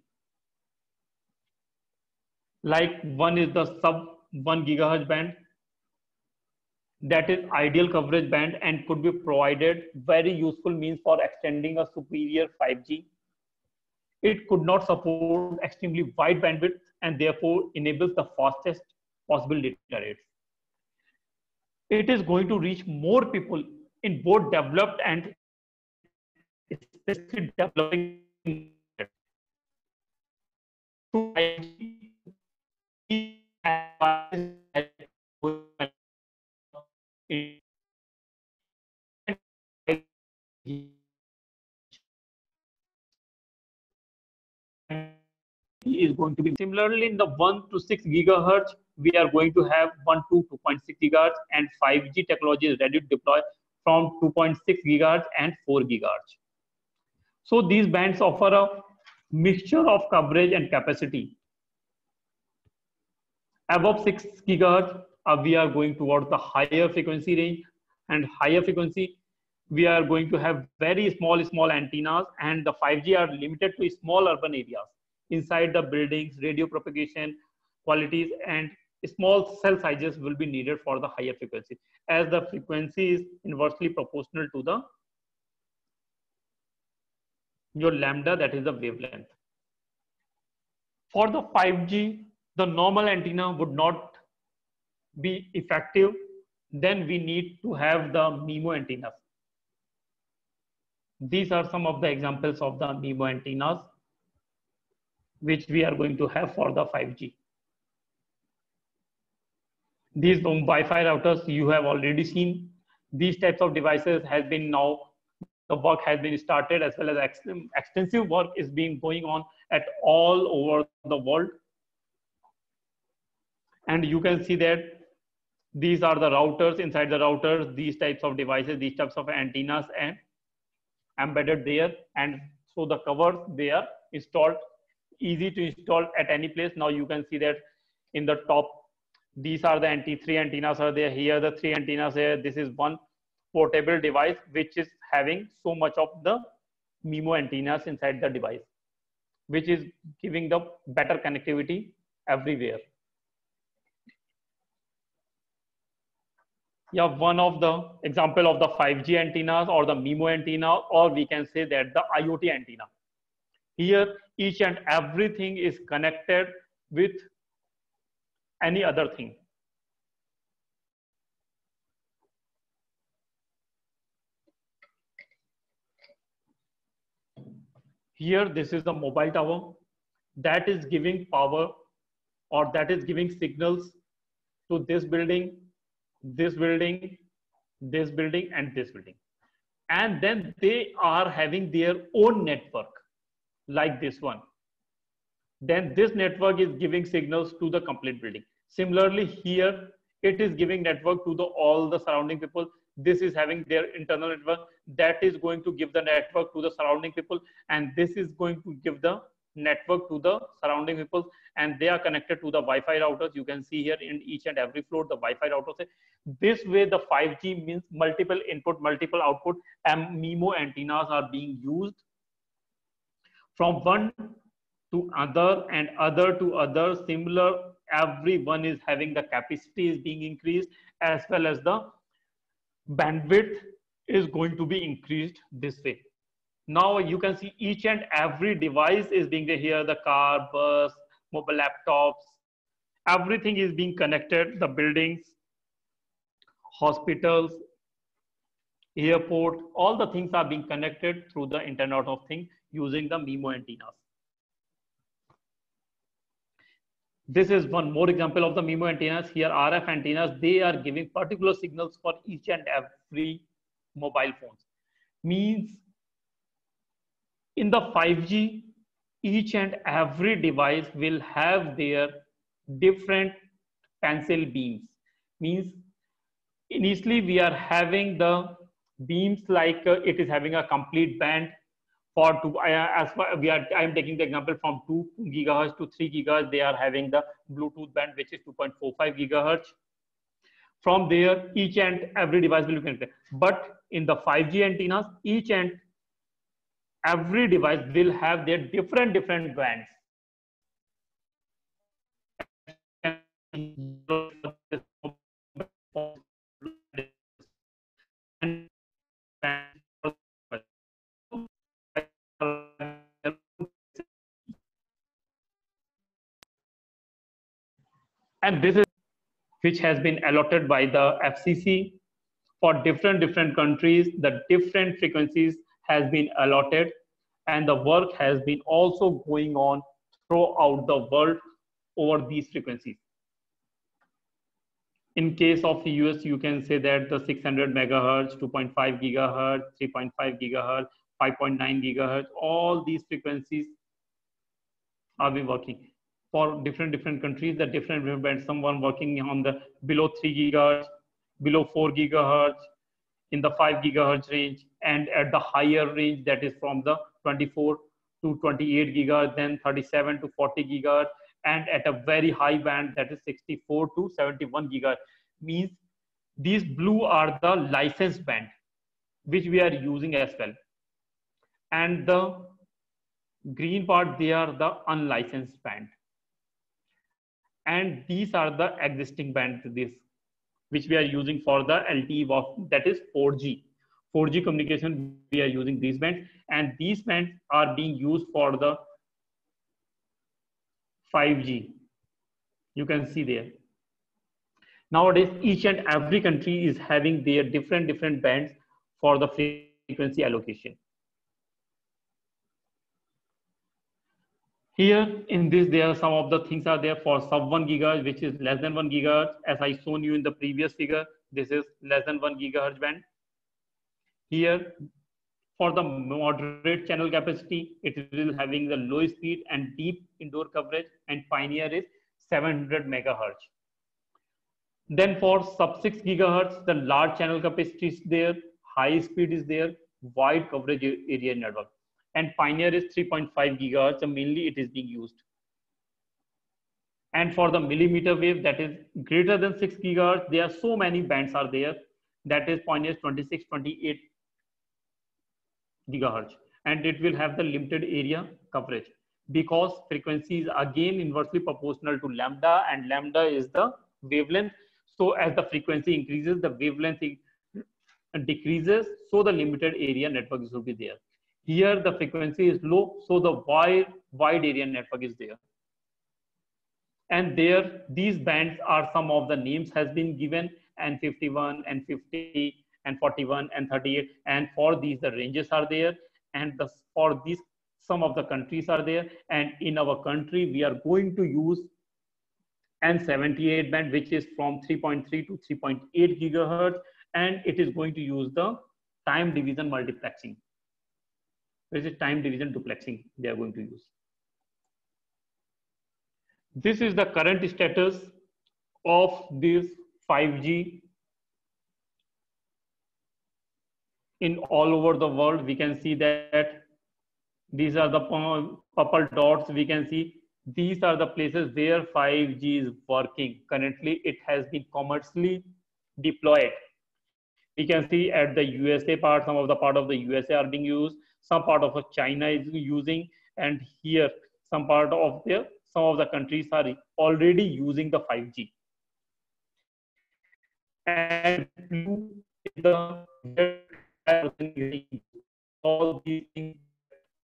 Like one is the sub 1 gigahertz band that is ideal coverage band and could be provided very useful means for extending a superior 5G. It could not support extremely wide bandwidth and therefore enables the fastest possible data rates. It is going to reach more people in both developed and especially developing is going to be similarly in the 1 to 6 gigahertz we are going to have 1 to 2.6 gigahertz and 5g technology is ready to deploy from 2.6 gigahertz and 4 gigahertz. So these bands offer a mixture of coverage and capacity. Above 6 gigahertz uh, we are going towards the higher frequency range. And higher frequency we are going to have very small small antennas and the 5g are limited to small urban areas inside the buildings, radio propagation qualities, and small cell sizes will be needed for the higher frequency as the frequency is inversely proportional to the your lambda that is the wavelength. For the 5G, the normal antenna would not be effective. Then we need to have the MIMO antennas. These are some of the examples of the MIMO antennas which we are going to have for the 5G. These Wi-Fi routers you have already seen. These types of devices has been now, the work has been started as well as ex extensive work is being going on at all over the world. And you can see that these are the routers inside the routers, these types of devices, these types of antennas and embedded there. And so the covers, they are installed easy to install at any place. Now you can see that in the top, these are the anti three antennas are there. Here the three antennas here. This is one portable device which is having so much of the MIMO antennas inside the device, which is giving the better connectivity everywhere. Yeah, one of the example of the 5G antennas or the MIMO antenna, or we can say that the IoT antenna. Here, each and everything is connected with any other thing. Here, this is the mobile tower that is giving power or that is giving signals to this building, this building, this building, and this building. And then they are having their own network like this one. Then this network is giving signals to the complete building. Similarly, here it is giving network to the all the surrounding people. This is having their internal network that is going to give the network to the surrounding people, and this is going to give the network to the surrounding people and they are connected to the Wi-Fi routers. You can see here in each and every floor, the Wi-Fi routers. This way, the 5G means multiple input, multiple output, and MIMO antennas are being used from one to other and other to other similar everyone is having the capacity is being increased as well as the bandwidth is going to be increased this way now you can see each and every device is being here the car bus mobile laptops everything is being connected the buildings hospitals airport all the things are being connected through the internet of things using the MIMO antennas. This is one more example of the MIMO antennas. Here RF antennas, they are giving particular signals for each and every mobile phones. Means in the 5G, each and every device will have their different pencil beams. Means initially we are having the beams like uh, it is having a complete band for two as far we are i'm taking the example from 2 gigahertz to 3 gigahertz they are having the bluetooth band which is 2.45 gigahertz. From there each and every device will be connected. But in the 5g antennas each and every device will have their different different bands And this is which has been allotted by the FCC for different different countries. The different frequencies has been allotted, And the work has been also going on throughout the world over these frequencies. In case of the US, you can say that the 600 megahertz, 2.5 gigahertz, 3.5 gigahertz, 5.9 gigahertz, all these frequencies are been working for different different countries. The different bands. Someone working on the below three gigahertz, below four gigahertz, in the five gigahertz range, and at the higher range that is from the 24 to 28 gigahertz, then 37 to 40 gigahertz, and at a very high band that is 64 to 71 gigahertz. Means these blue are the licensed band, which we are using as well. And the green part, they are the unlicensed band. And these are the existing band, this, which we are using for the LTE of that is 4G. 4G communication, we are using these bands and these bands are being used for the 5G. You can see there. Nowadays, each and every country is having their different, different bands for the frequency allocation. Here in this, there are some of the things are there for sub 1 gigahertz, which is less than 1 gigahertz. As I shown you in the previous figure, this is less than 1 gigahertz band. Here, for the moderate channel capacity, it is having the low speed and deep indoor coverage, and Pioneer is 700 megahertz. Then for sub 6 gigahertz, the large channel capacity is there, high speed is there, wide coverage area network and Pioneer is 3.5 gigahertz, so mainly it is being used. And for the millimeter wave that is greater than 6 gigahertz, there are so many bands are there. That is Pioneer 26, 28 gigahertz. And it will have the limited area coverage because frequency is again inversely proportional to lambda and lambda is the wavelength. So as the frequency increases, the wavelength decreases. So the limited area network will be there. Here the frequency is low, so the wide, wide area network is there. And there, these bands are some of the names has been given and 51 and 50 and 41 and 38. And for these, the ranges are there. And the, for these, some of the countries are there. And in our country, we are going to use N78 band, which is from 3.3 to 3.8 gigahertz. And it is going to use the time division multiplexing which is time division duplexing they are going to use. This is the current status of this 5G in all over the world. We can see that these are the purple dots. We can see these are the places where 5G is working. Currently, it has been commercially deployed. We can see at the USA part, some of the part of the USA are being used some part of China is using, and here some part of the some of the countries are already using the 5G. And the all these things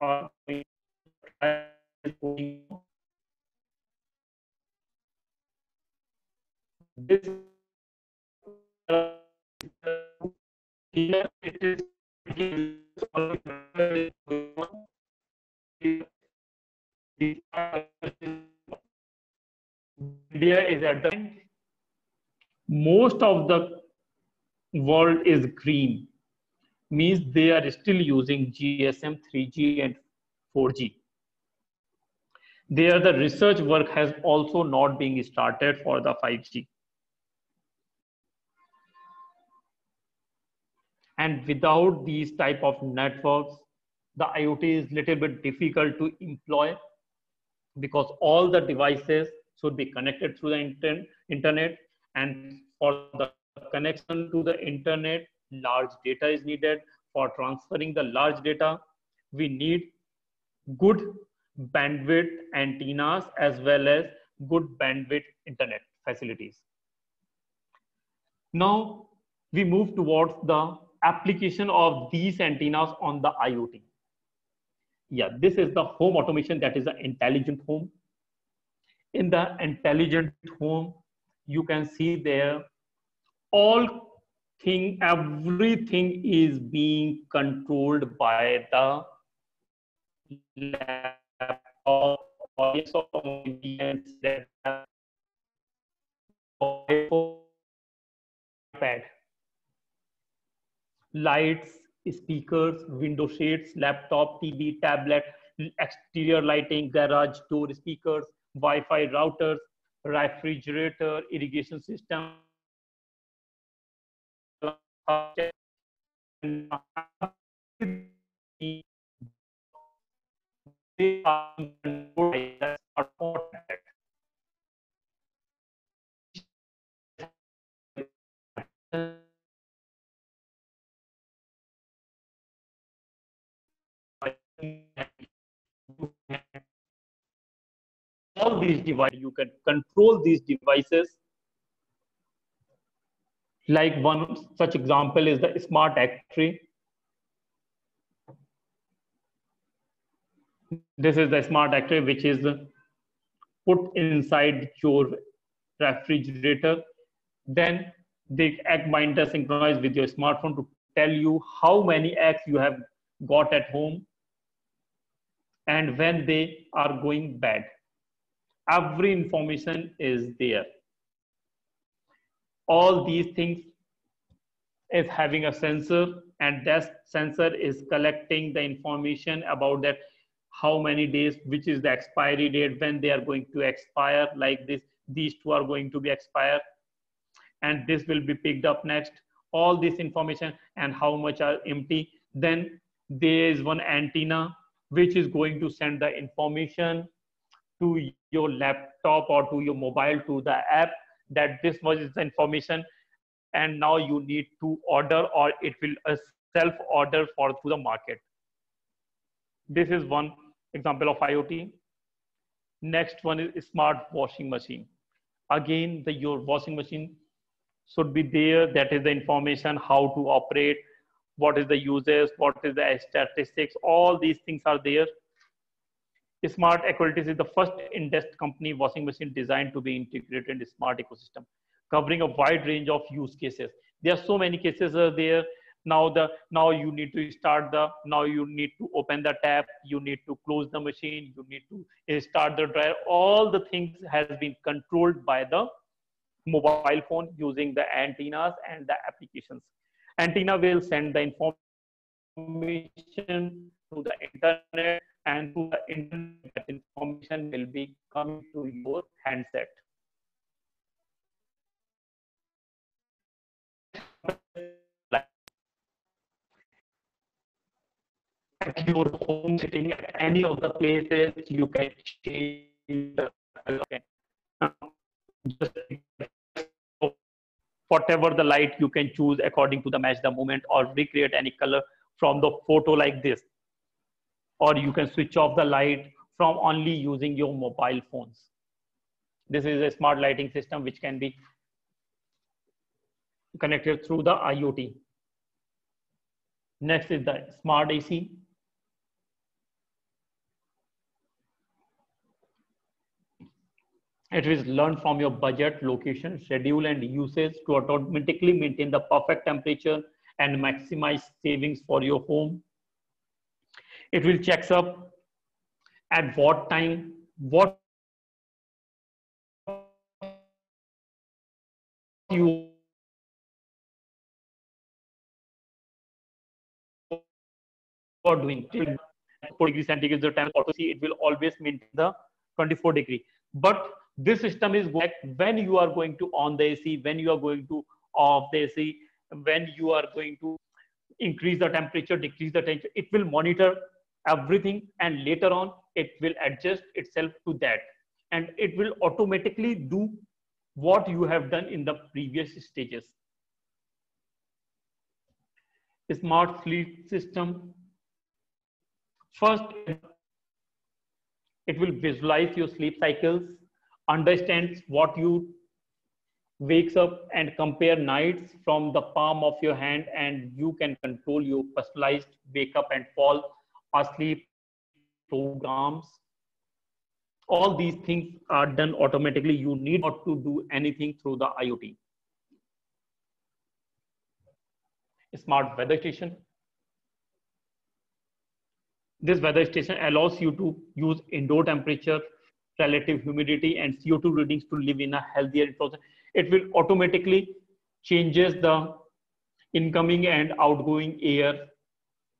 are this uh, here it is India is at the most of the world is green. Means they are still using gsm 3g and 4g there the research work has also not being started for the 5g And without these type of networks, the IoT is little bit difficult to employ because all the devices should be connected through the inter internet. And for the connection to the internet, large data is needed. For transferring the large data, we need good bandwidth antennas as well as good bandwidth internet facilities. Now we move towards the application of these antennas on the IoT. Yeah, this is the home automation that is an intelligent home. In the intelligent home, you can see there all thing, everything is being controlled by the laptop, iPad, lights, speakers, window shades, laptop, TV, tablet, exterior lighting, garage door speakers, Wi-Fi routers, refrigerator, irrigation system, all these devices you can control these devices. Like one such example is the smart egg tray this is the smart egg tray which is put inside your refrigerator. Then the egg minder synchronized with your smartphone to tell you how many eggs you have got at home and when they are going bad. Every information is there. All these things is having a sensor and that sensor is collecting the information about that how many days which is the expiry date when they are going to expire like this these two are going to be expired. And this will be picked up next. All this information and how much are empty. Then there is one antenna which is going to send the information to your laptop or to your mobile to the app that this was the information and now you need to order or it will uh, self order for through the market. This is one example of iot next one is smart washing machine. Again the your washing machine should be there. That is the information how to operate what is the uses what is the statistics all these things are there Smart Aqualtis is the first industry company washing machine designed to be integrated in the smart ecosystem, covering a wide range of use cases. There are so many cases are there. Now the now you need to start the now you need to open the tap, you need to close the machine, you need to start the dryer. All the things has been controlled by the mobile phone using the antennas and the applications. Antenna will send the information to the internet and to the internet that information will be coming to your handset. At your home, sitting at any of the places, you can change the just whatever the light you can choose according to the match the moment or recreate any color from the photo like this or you can switch off the light from only using your mobile phones. This is a smart lighting system which can be connected through the IoT. Next is the smart AC. It is learned from your budget, location, schedule, and usage to automatically maintain the perfect temperature and maximize savings for your home it will checks up at what time, what you are doing. 4 degree centigrade the time see it will always maintain the 24 degree. But this system is when you are going to on the AC, when you are going to off the AC, when you are going to increase the temperature, decrease the temperature, it will monitor everything and later on it will adjust itself to that. And it will automatically do what you have done in the previous stages. Smart sleep system. First it will visualize your sleep cycles understands what you wakes up and compare nights from the palm of your hand and you can control your personalized wake up and fall asleep programs. All these things are done automatically. You need not to do anything through the iot smart weather station. This weather station allows you to use indoor temperature, relative humidity, and CO2 readings to live in a healthier environment. It will automatically changes the incoming and outgoing air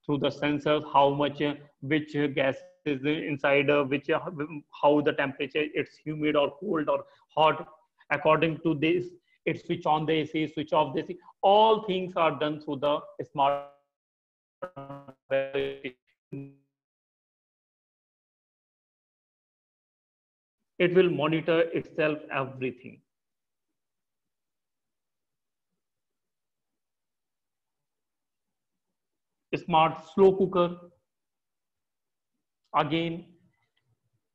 through the sensors, how much, uh, which gas is inside, uh, which, uh, how the temperature, it's humid or cold or hot. According to this, it switch on the AC, switch off the AC. All things are done through the smart. It will monitor itself everything. smart slow cooker. Again,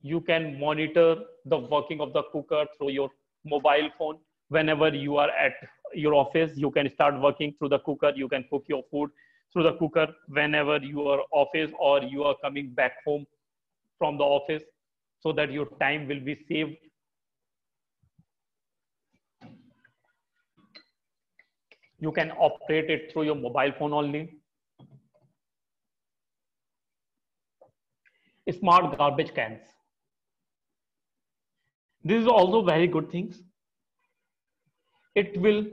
you can monitor the working of the cooker through your mobile phone. Whenever you are at your office, you can start working through the cooker. You can cook your food through the cooker whenever you are office or you are coming back home from the office so that your time will be saved. You can operate it through your mobile phone only. smart garbage cans. This is also very good things. It will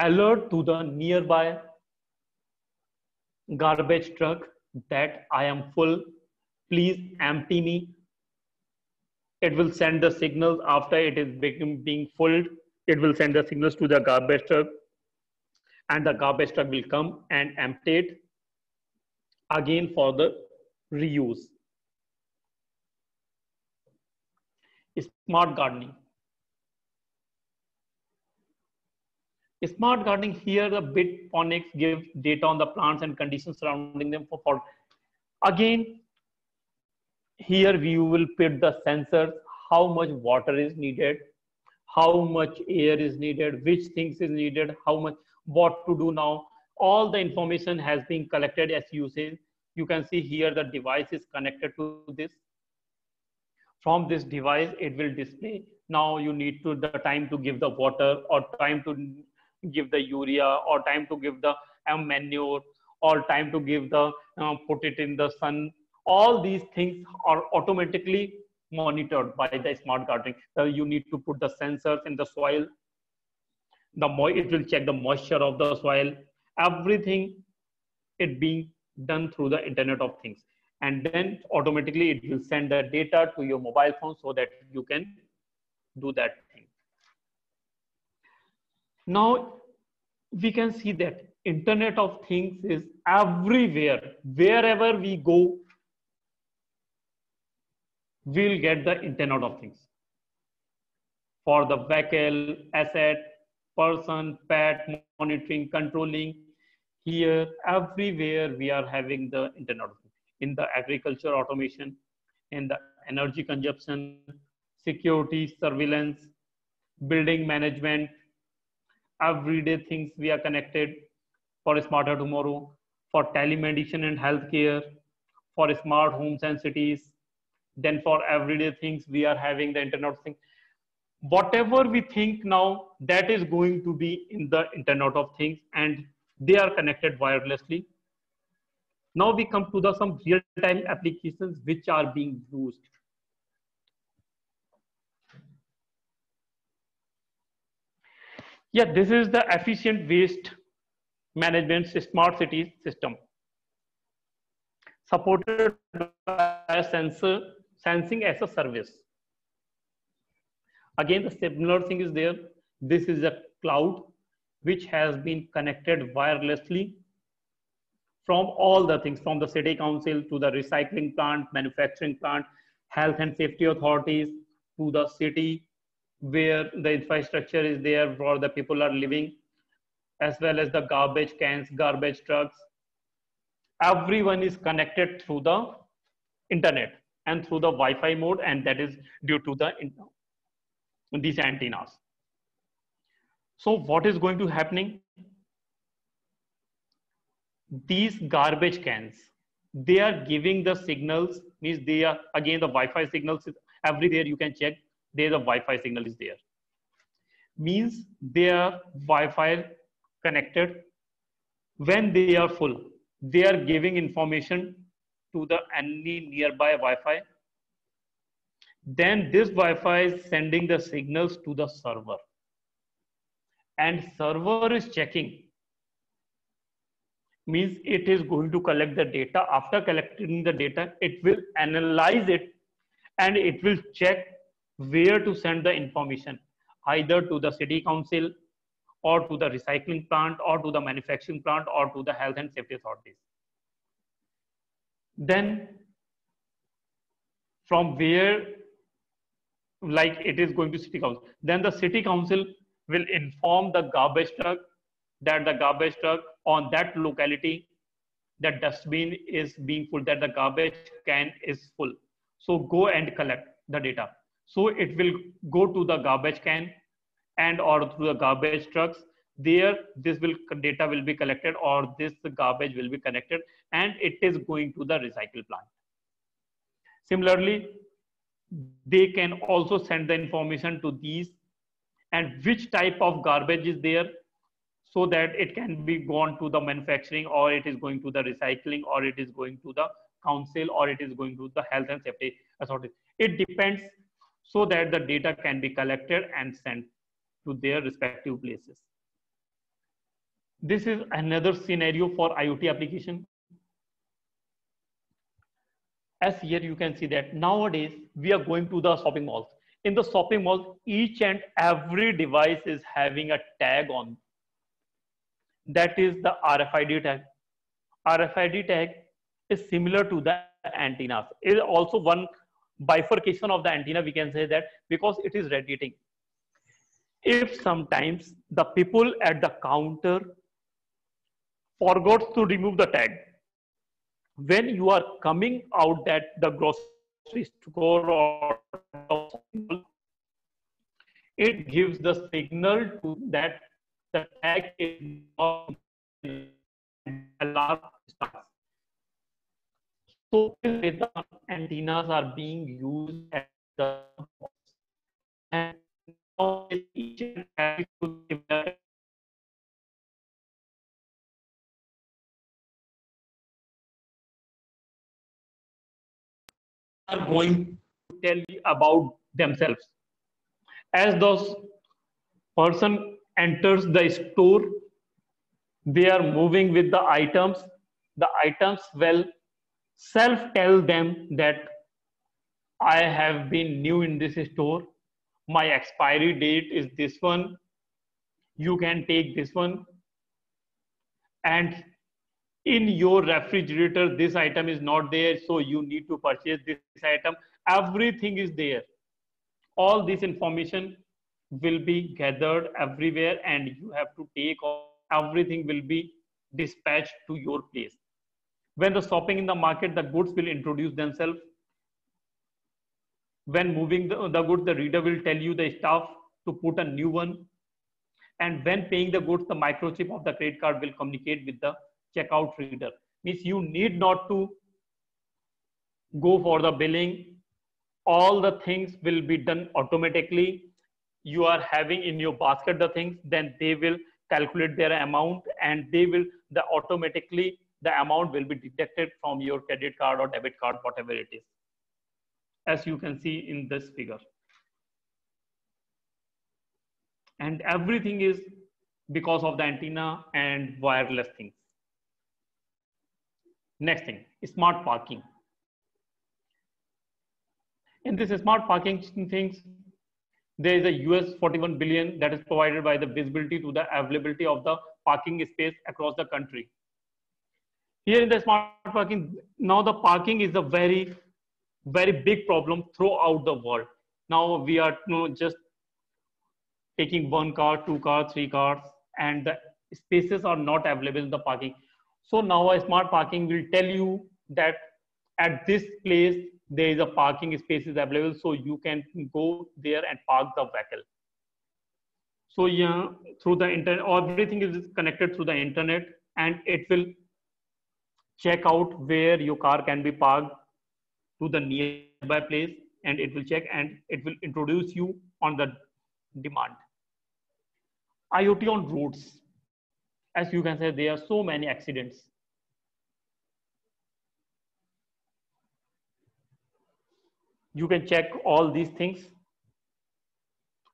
alert to the nearby garbage truck that I am full. Please empty me. It will send the signals after it is being filled. It will send the signals to the garbage truck and the garbage truck will come and empty it again for the reuse. smart gardening. Smart gardening here, the Bitponics gives data on the plants and conditions surrounding them for, for again, here we will put the sensors, how much water is needed, how much air is needed, which things is needed, how much, what to do now. All the information has been collected as you say. You can see here the device is connected to this from this device it will display now you need to the time to give the water or time to give the urea or time to give the manure or time to give the uh, put it in the sun all these things are automatically monitored by the smart gardening. So you need to put the sensors in the soil. The mo- it will check the moisture of the soil. Everything it being done through the internet of things. And then automatically it will send the data to your mobile phone so that you can do that thing. Now we can see that internet of things is everywhere. Wherever we go we'll get the internet of things for the vehicle asset person pet monitoring controlling here everywhere we are having the internet of Things. in the agriculture automation, in the energy consumption, security, surveillance, building management, everyday things we are connected for a smarter tomorrow, for telemedicine and healthcare, for smart homes and cities, then for everyday things we are having the internet of things whatever we think now that is going to be in the internet of things and they are connected wirelessly now we come to the some real-time applications which are being used. Yeah, this is the efficient waste management smart cities system supported by sensor sensing as a service. Again, the similar thing is there. This is a cloud which has been connected wirelessly from all the things from the city council to the recycling plant, manufacturing plant, health and safety authorities to the city where the infrastructure is there where the people are living as well as the garbage cans, garbage trucks. Everyone is connected through the internet and through the Wi-Fi mode and that is due to the these antennas. So what is going to happening? these garbage cans they are giving the signals means they are again the wi-fi signals everywhere you can check there the wi-fi signal is there means they are wi-fi connected when they are full they are giving information to the any nearby Wi-Fi. Then this Wi-Fi is sending the signals to the server. And server is checking. Means it is going to collect the data. After collecting the data, it will analyze it and it will check where to send the information, either to the city council or to the recycling plant or to the manufacturing plant or to the health and safety authorities. Then from where like it is going to city council, then the city council will inform the garbage truck that the garbage truck on that locality that dustbin is being full, that the garbage can is full. So go and collect the data. So it will go to the garbage can and or through the garbage trucks. There, this will data will be collected or this garbage will be connected and it is going to the recycle plant. Similarly, they can also send the information to these and which type of garbage is there so that it can be gone to the manufacturing or it is going to the recycling or it is going to the council or it is going to the health and safety authority. It depends so that the data can be collected and sent to their respective places. This is another scenario for IoT application. As here you can see that nowadays we are going to the shopping malls. In the shopping malls, each and every device is having a tag on. That is the RFID tag. RFID tag is similar to the antennas. It is also one bifurcation of the antenna, we can say that because it is radiating. If sometimes the people at the counter forgot to remove the tag, when you are coming out that the grocery store or it gives the signal to that the tag is not alarm. So the antennas are being used at the and each and every are going to tell you about themselves. As those person enters the store, they are moving with the items. The items will self tell them that I have been new in this store. My expiry date is this one. You can take this one. And in your refrigerator, this item is not there. So you need to purchase this item. Everything is there. All this information will be gathered everywhere and you have to take everything will be dispatched to your place when the shopping in the market the goods will introduce themselves when moving the, the goods the reader will tell you the stuff to put a new one and when paying the goods the microchip of the credit card will communicate with the checkout reader. Means you need not to go for the billing. All the things will be done automatically. You are having in your basket the things then they will calculate their amount and they will the automatically the amount will be deducted from your credit card or debit card whatever it is as you can see in this figure. And everything is because of the antenna and wireless things next thing smart parking. In this smart parking things there is a us 41 billion that is provided by the visibility to the availability of the parking space across the country. Here in the smart parking now the parking is a very very big problem throughout the world. Now we are you know, just taking one car two cars three cars and the spaces are not available in the parking so now a smart parking will tell you that at this place there is a parking space is available so you can go there and park the vehicle so yeah through the internet everything is connected through the internet and it will check out where your car can be parked to the nearby place and it will check and it will introduce you on the demand. IoT on roads. As you can say, there are so many accidents. you can check all these things.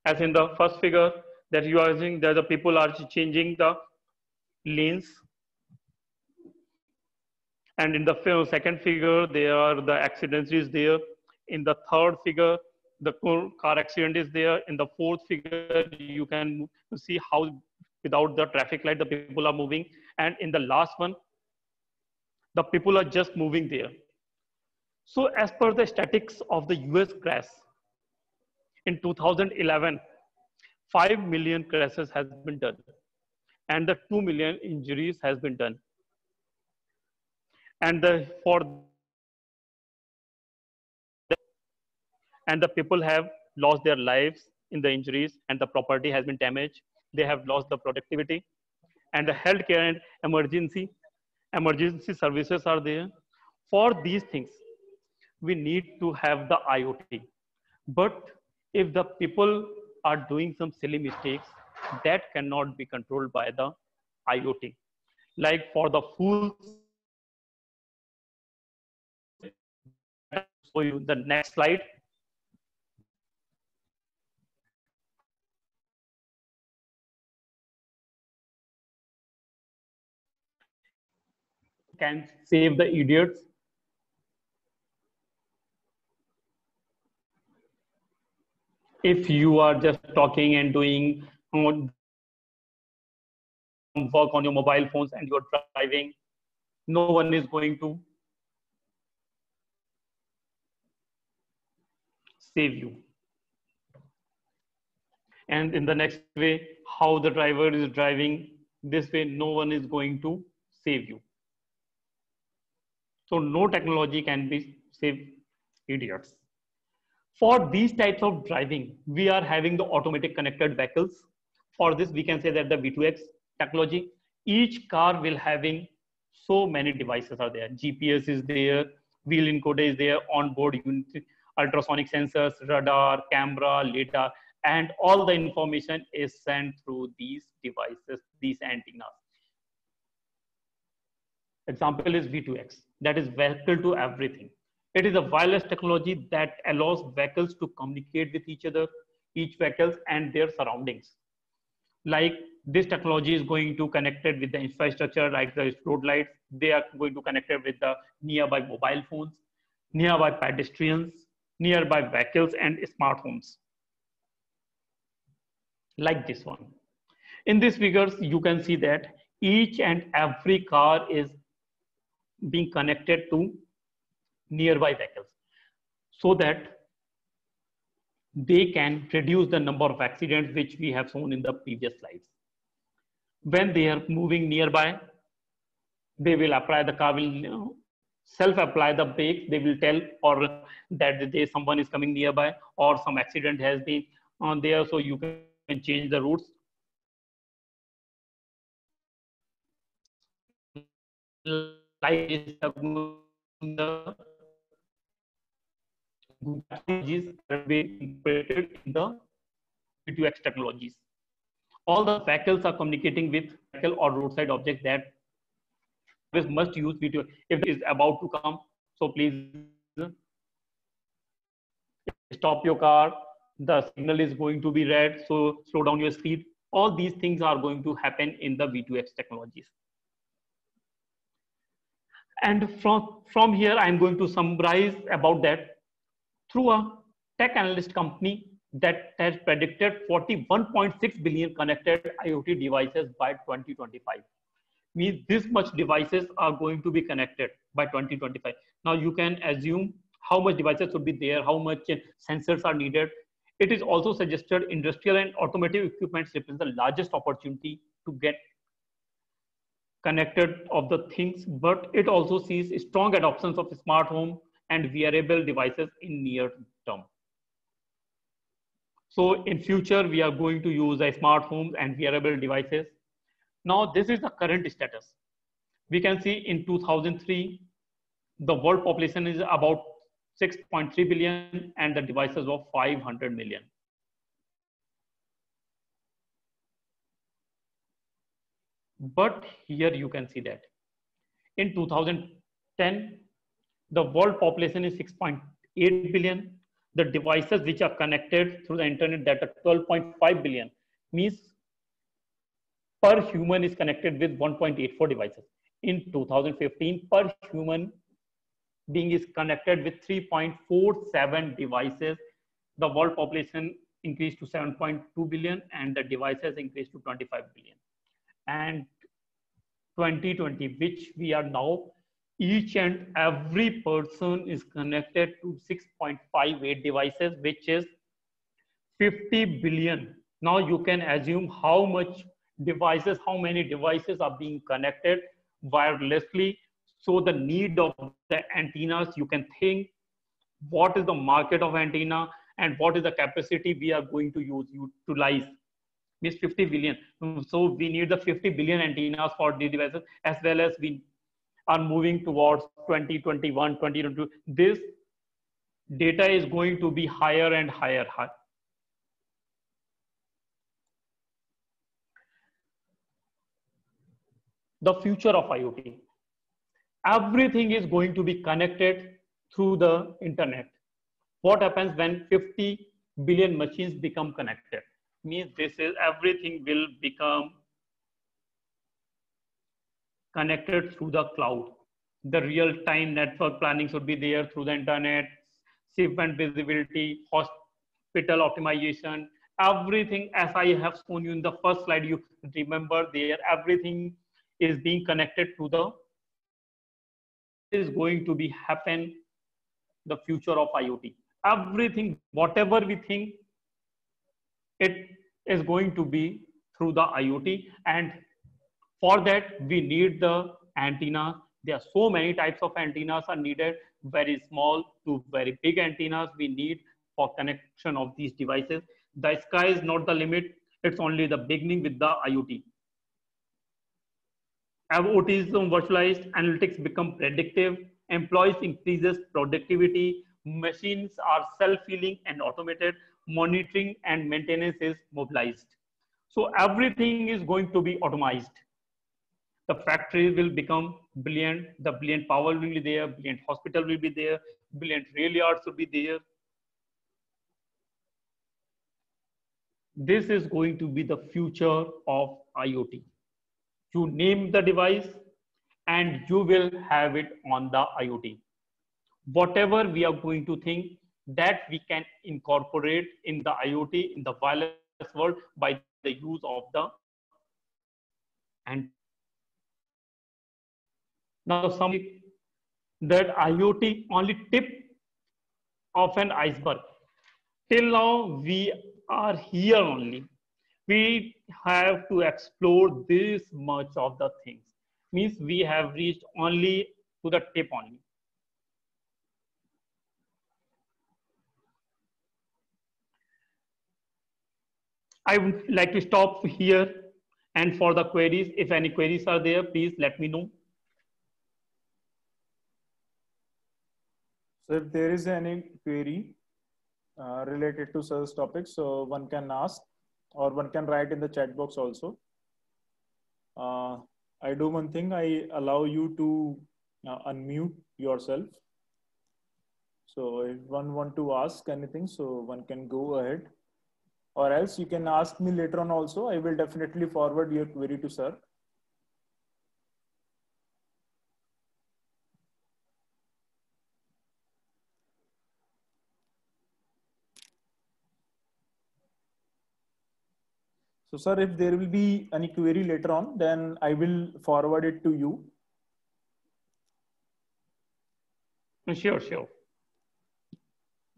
As in the first figure that you are using, that the people are changing the lanes. And in the second figure, there are the accidents is there. In the third figure, the car accident is there. In the fourth figure, you can see how without the traffic light, the people are moving. And in the last one, the people are just moving there. So as per the statistics of the US crash, in 2011, 5 million crashes has been done and the 2 million injuries has been done. And the, for and the people have lost their lives in the injuries and the property has been damaged. They have lost the productivity and the healthcare and emergency emergency services are there. For these things, we need to have the IoT. But if the people are doing some silly mistakes, that cannot be controlled by the IoT. Like for the fools, show you the next slide. Can save the idiots if you are just talking and doing work on your mobile phones and you're driving, no one is going to save you. And in the next way, how the driver is driving, this way, no one is going to save you. So no technology can be save idiots. For these types of driving, we are having the automatic connected vehicles. For this, we can say that the V2X technology, each car will having so many devices are there. GPS is there, wheel encoder is there, onboard unit, ultrasonic sensors, radar, camera, lidar, and all the information is sent through these devices, these antennas. Example is V2X, that is vehicle to everything. It is a wireless technology that allows vehicles to communicate with each other, each vehicles and their surroundings. Like this technology is going to connect it with the infrastructure, like the road lights. They are going to connect it with the nearby mobile phones, nearby pedestrians, nearby vehicles and smart homes. Like this one. In these figures, you can see that each and every car is being connected to nearby vehicles so that they can reduce the number of accidents which we have shown in the previous slides. When they are moving nearby, they will apply the car will you know, self-apply the brakes. They will tell or that they, someone is coming nearby or some accident has been on there. So you can change the routes. Like the technologies that be integrated in the V2X technologies. All the vehicles are communicating with vehicle or roadside objects that this must use V2X. If it is about to come, so please stop your car. The signal is going to be red, so slow down your speed. All these things are going to happen in the V2X technologies. And from, from here, I'm going to summarize about that through a tech analyst company that has predicted 41.6 billion connected IoT devices by 2025. Means this much devices are going to be connected by 2025. Now you can assume how much devices would be there, how much sensors are needed. It is also suggested industrial and automotive equipment represents the largest opportunity to get connected of the things, but it also sees strong adoptions of smart home and wearable devices in near term. So in future, we are going to use a smart homes and wearable devices. Now, this is the current status. We can see in 2003, the world population is about 6.3 billion and the devices of 500 million. But here you can see that in 2010, the world population is 6.8 billion the devices which are connected through the internet that are 12.5 billion means per human is connected with 1.84 devices. In 2015, per human being is connected with 3.47 devices. The world population increased to 7.2 billion and the devices increased to 25 billion. And 2020, which we are now, each and every person is connected to 6.58 devices, which is 50 billion. Now you can assume how much devices, how many devices are being connected wirelessly. So the need of the antennas, you can think what is the market of antenna and what is the capacity we are going to use, utilize. Means 50 billion. So we need the 50 billion antennas for the devices as well as we are moving towards 2021, 2022. This data is going to be higher and higher. the future of IoT. Everything is going to be connected through the internet. What happens when 50 billion machines become connected? Means this is everything will become connected through the cloud. The real-time network planning should be there through the internet, shipment visibility, hospital optimization, everything as I have shown you in the first slide, you remember there, everything is being connected to the is going to be happen the future of IoT. Everything, whatever we think, it is going to be through the IoT. And for that, we need the antenna. There are so many types of antennas are needed, very small to very big antennas we need for connection of these devices. The sky is not the limit. It's only the beginning with the IoT. Autism virtualized analytics become predictive, employees increases productivity, machines are self-healing and automated, monitoring and maintenance is mobilized. So everything is going to be automized. The factory will become brilliant, the brilliant power will be there, brilliant hospital will be there, brilliant rail yards will be there. This is going to be the future of IoT you name the device and you will have it on the IoT. Whatever we are going to think that we can incorporate in the IoT in the wireless world by the use of the and now some that IoT only tip of an iceberg. Till now we are here only. We have to explore this much of the things. Means we have reached only to the tip only i would like to stop here and for the queries if any queries are there please let me know so if there is any query uh, related to such topics so one can ask or one can write in the chat box also. Uh, I do one thing, I allow you to uh, unmute yourself. So if one want to ask anything, so one can go ahead or else you can ask me later on also. I will definitely forward your query to sir. So sir, if there will be any query later on, then I will forward it to you. Sure, sure.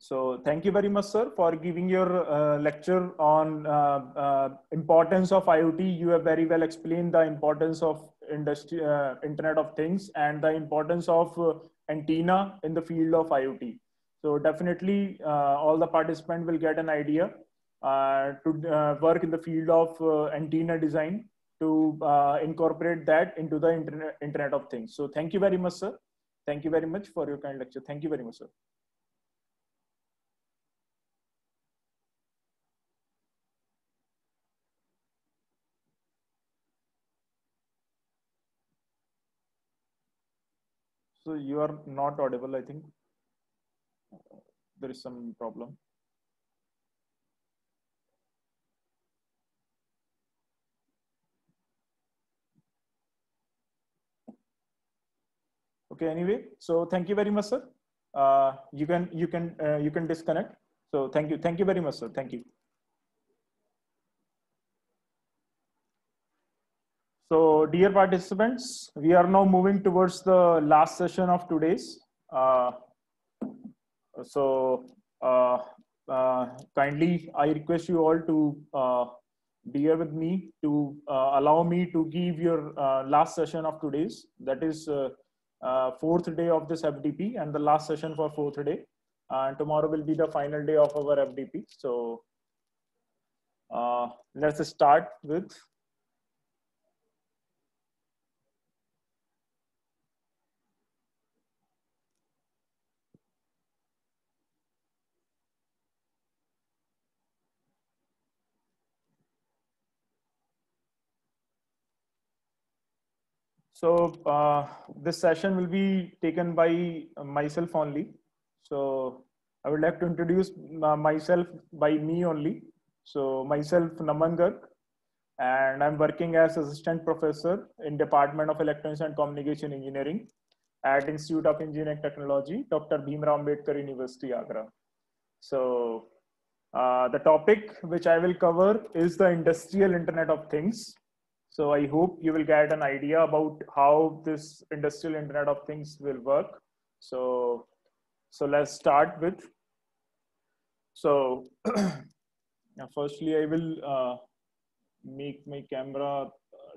So thank you very much, sir, for giving your uh, lecture on uh, uh, importance of IoT. You have very well explained the importance of industry, uh, Internet of Things and the importance of uh, antenna in the field of IoT. So definitely uh, all the participants will get an idea to work in the field of antenna design to incorporate that into the internet, internet of things. So thank you very much, sir. Thank you very much for your kind lecture. Thank you very much, sir. So you are not audible, I think. there is some problem. Okay, anyway, so thank you very much, sir. Uh, you can you can uh, you can disconnect. So thank you, thank you very much, sir. Thank you. So dear participants, we are now moving towards the last session of today's. Uh, so uh, uh, kindly, I request you all to uh, bear with me to uh, allow me to give your uh, last session of today's. That is fourth day of this FDP and the last session for fourth day. And tomorrow will be the final day of our FDP. So let's start with So uh, this session will be taken by myself only. So I would like to introduce uh, myself by me only. So myself Naman Garg, and I'm working as assistant professor in Department of Electronics and Communication Engineering at Institute of Engineering Technology, Dr. Bhimrao Ambedkar University, Agra. So uh, the topic which I will cover is the industrial Internet of Things. So I hope you will get an idea about how this industrial Internet of Things will work. So, so let's start with. So, (clears throat) firstly, I will uh, make my camera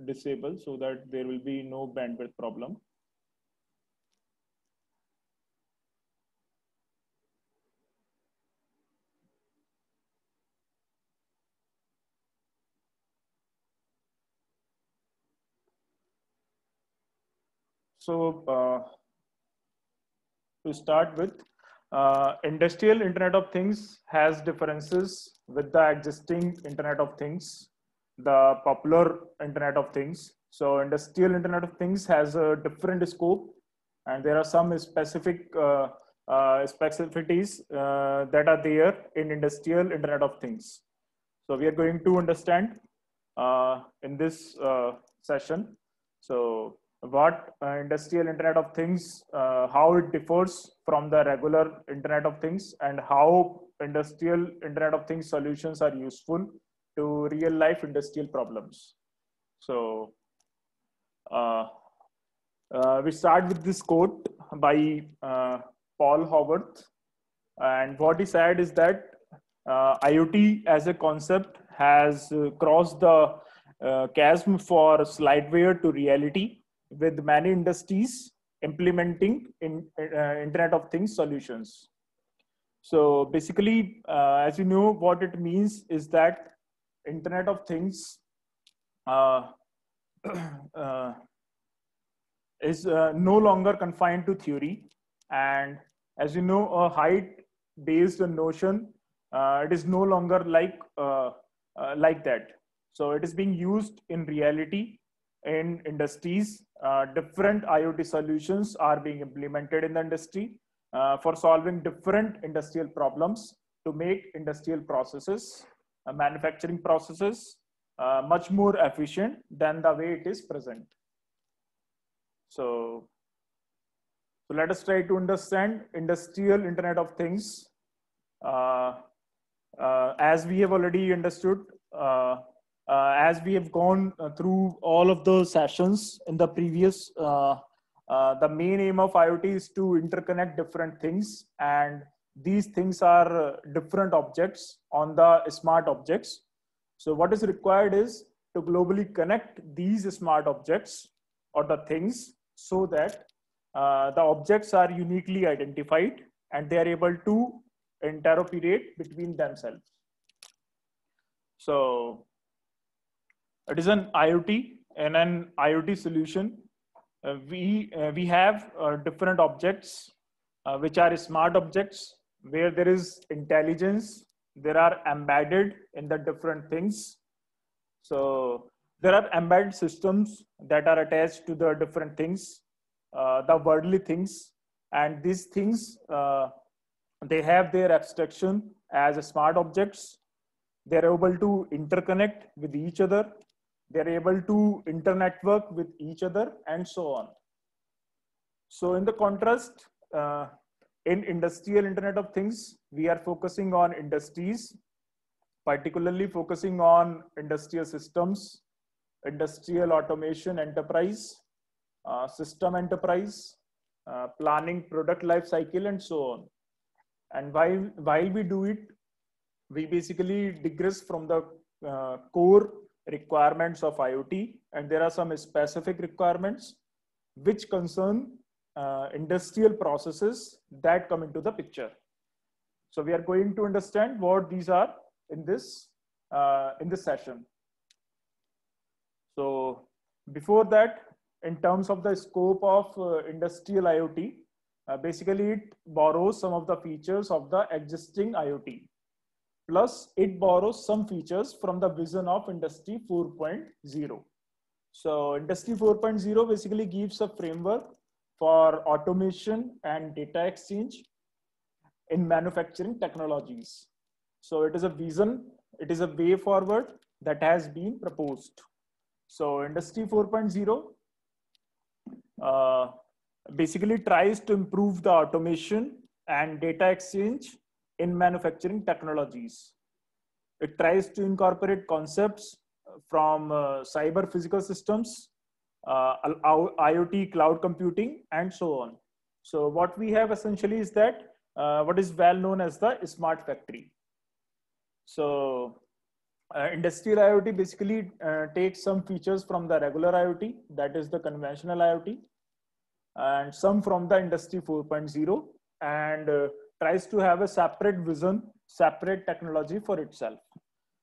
disable so that there will be no bandwidth problem. So uh, to start with, uh, industrial Internet of Things has differences with the existing Internet of Things, the popular Internet of Things. So industrial Internet of Things has a different scope and there are some specific uh, uh specificities uh, that are there in industrial Internet of Things. So we are going to understand uh, in this session. So what uh, industrial internet of things uh, how it differs from the regular internet of things and how industrial internet of things solutions are useful to real life industrial problems. So uh, uh we start with this quote by uh, paul howarth and what he said is that uh, iot as a concept has crossed the chasm for slideware to reality with many industries implementing in uh, internet of things solutions. So basically uh, as you know what it means is that internet of things uh, (clears throat) uh is uh, no longer confined to theory. And as you know a height based notion uh, it is no longer like like that. So it is being used in reality in industries. Uh, different IoT solutions are being implemented in the industry uh, for solving different industrial problems to make industrial processes, uh, manufacturing processes, uh, much more efficient than the way it is present. So, so let us try to understand industrial Internet of Things. Uh, uh, as we have already understood, uh, as we have gone uh, through all of the sessions in the previous, uh, the main aim of IoT is to interconnect different things and these things are different objects on the smart objects. So what is required is to globally connect these smart objects or the things so that uh, the objects are uniquely identified and they are able to interoperate between themselves. So it is an IoT and an IoT solution. Uh, we uh, we have uh, different objects uh, which are smart objects where there is intelligence. There are embedded in the different things. So there are embedded systems that are attached to the different things, uh, the worldly things, and these things they have their abstraction as smart objects. They're able to interconnect with each other. They're able to internetwork with each other and so on. So in the contrast, uh, in industrial Internet of Things, we are focusing on industries, particularly focusing on industrial systems, industrial automation enterprise, uh, system enterprise, uh, planning product life cycle, and so on. And while, while we do it, we basically digress from the uh, core requirements of IoT, and there are some specific requirements which concern uh, industrial processes that come into the picture. So we are going to understand what these are in this uh, in this session. So before that, in terms of the scope of uh, industrial IoT, uh, basically it borrows some of the features of the existing IoT. Plus it borrows some features from the vision of industry 4.0. So industry 4.0 basically gives a framework for automation and data exchange in manufacturing technologies. So it is a vision, it is a way forward that has been proposed. So industry 4.0 uh, basically tries to improve the automation and data exchange in manufacturing technologies. It tries to incorporate concepts from uh, cyber physical systems, uh, IoT, cloud computing, and so on. So what we have essentially is that uh, what is well known as the smart factory. So uh, industrial IoT basically uh, takes some features from the regular IoT, that is the conventional IoT, and some from the industry 4.0, and uh, tries to have a separate vision, separate technology for itself.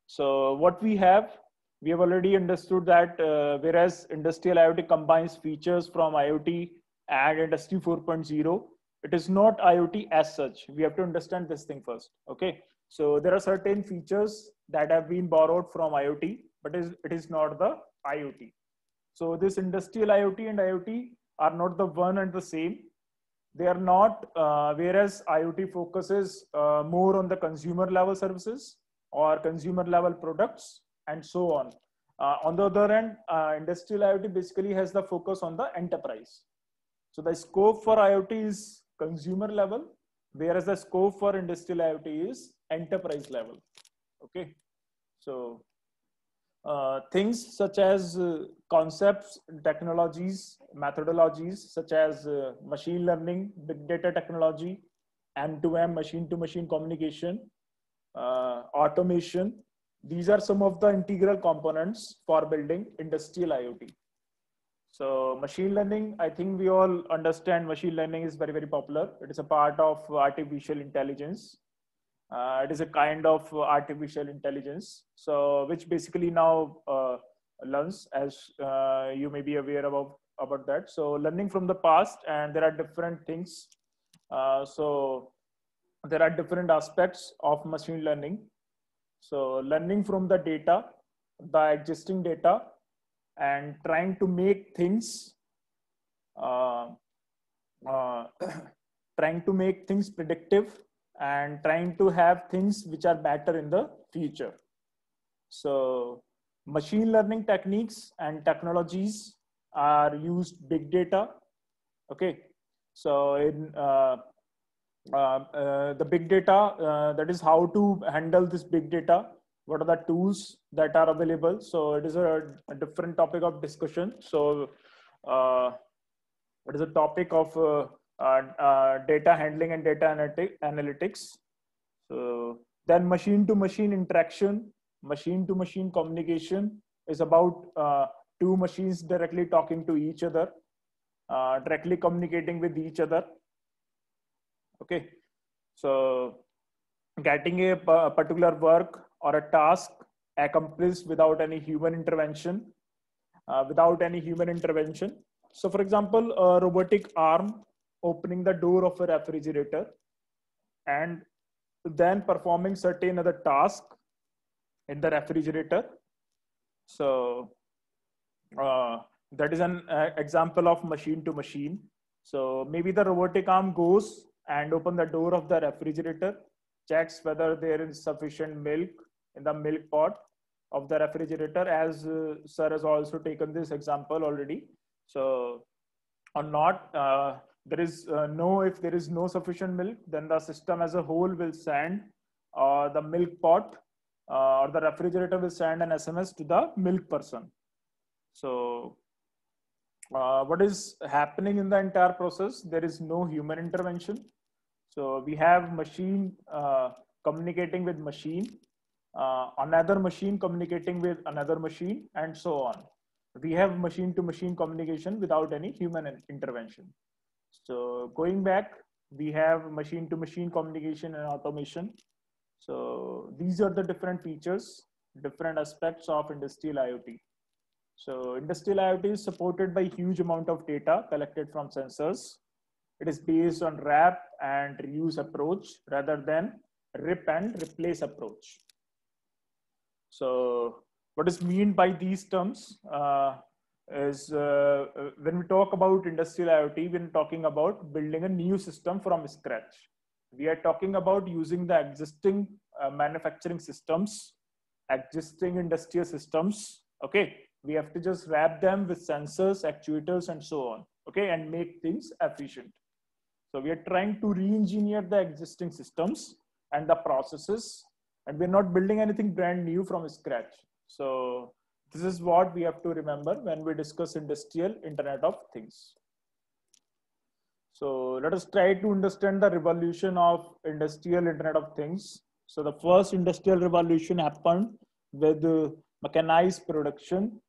So what we have, we have already understood that uh, whereas industrial IoT combines features from IoT and industry 4.0, it is not IoT as such. We have to understand this thing first. Okay. So there are certain features that have been borrowed from IoT, but it is not the IoT. So this industrial IoT and IoT are not the one and the same. They are not, uh, whereas IoT focuses uh, more on the consumer level services or consumer level products and so on. Uh, on the other hand, uh, industrial IoT basically has the focus on the enterprise. So the scope for IoT is consumer level, whereas the scope for industrial IoT is enterprise level. Okay, so uh, things such as uh, concepts, technologies, methodologies such as uh, machine learning, big data technology, M2M, machine-to-machine communication, uh, automation. These are some of the integral components for building industrial IoT. So machine learning, I think we all understand machine learning is very, very popular. It is a part of artificial intelligence. Uh, it is a kind of artificial intelligence. So which basically now uh, learns as uh, you may be aware about, about that. So learning from the past and there are different things. Uh, so there are different aspects of machine learning. So learning from the data, the existing data and trying to make things uh, uh, (coughs) trying to make things predictive and trying to have things which are better in the future. So machine learning techniques and technologies are used big data okay? So in uh, uh, uh, the big data uh, that is how to handle this big data what are the tools that are available? So it is a, a different topic of discussion. So uh, it is a topic of uh, data handling and data analytics. So then machine to machine interaction machine to machine communication is about uh, two machines directly talking to each other directly communicating with each other. Okay. So getting a particular work or a task accomplished without any human intervention uh, without any human intervention. So for example a robotic arm opening the door of a refrigerator and then performing certain other task in the refrigerator so uh, that is an uh, example of machine to machine so maybe the robotic arm goes and open the door of the refrigerator, checks whether there is sufficient milk in the milk pot of the refrigerator as uh, sir has also taken this example already. So or not, uh, there is uh, no, if there is no sufficient milk, then the system as a whole will send uh, the milk pot uh, or the refrigerator will send an SMS to the milk person. So uh, what is happening in the entire process? There is no human intervention. So we have machine uh, communicating with machine, uh, another machine communicating with another machine, and so on. We have machine to machine communication without any human intervention. So going back, we have machine to machine communication and automation. So these are the different features, different aspects of industrial IoT. So industrial IoT is supported by huge amount of data collected from sensors. It is based on wrap and reuse approach rather than rip and replace approach. So what is mean by these terms uh, is uh, when we talk about industrial IoT, we're talking about building a new system from scratch. We are talking about using the existing uh, manufacturing systems, existing industrial systems, okay, we have to just wrap them with sensors, actuators, and so on, okay, and make things efficient. So we are trying to re-engineer the existing systems and the processes, and we're not building anything brand new from scratch. So this is what we have to remember when we discuss industrial Internet of Things. So let us try to understand the revolution of industrial Internet of Things. So the first industrial revolution happened with mechanized production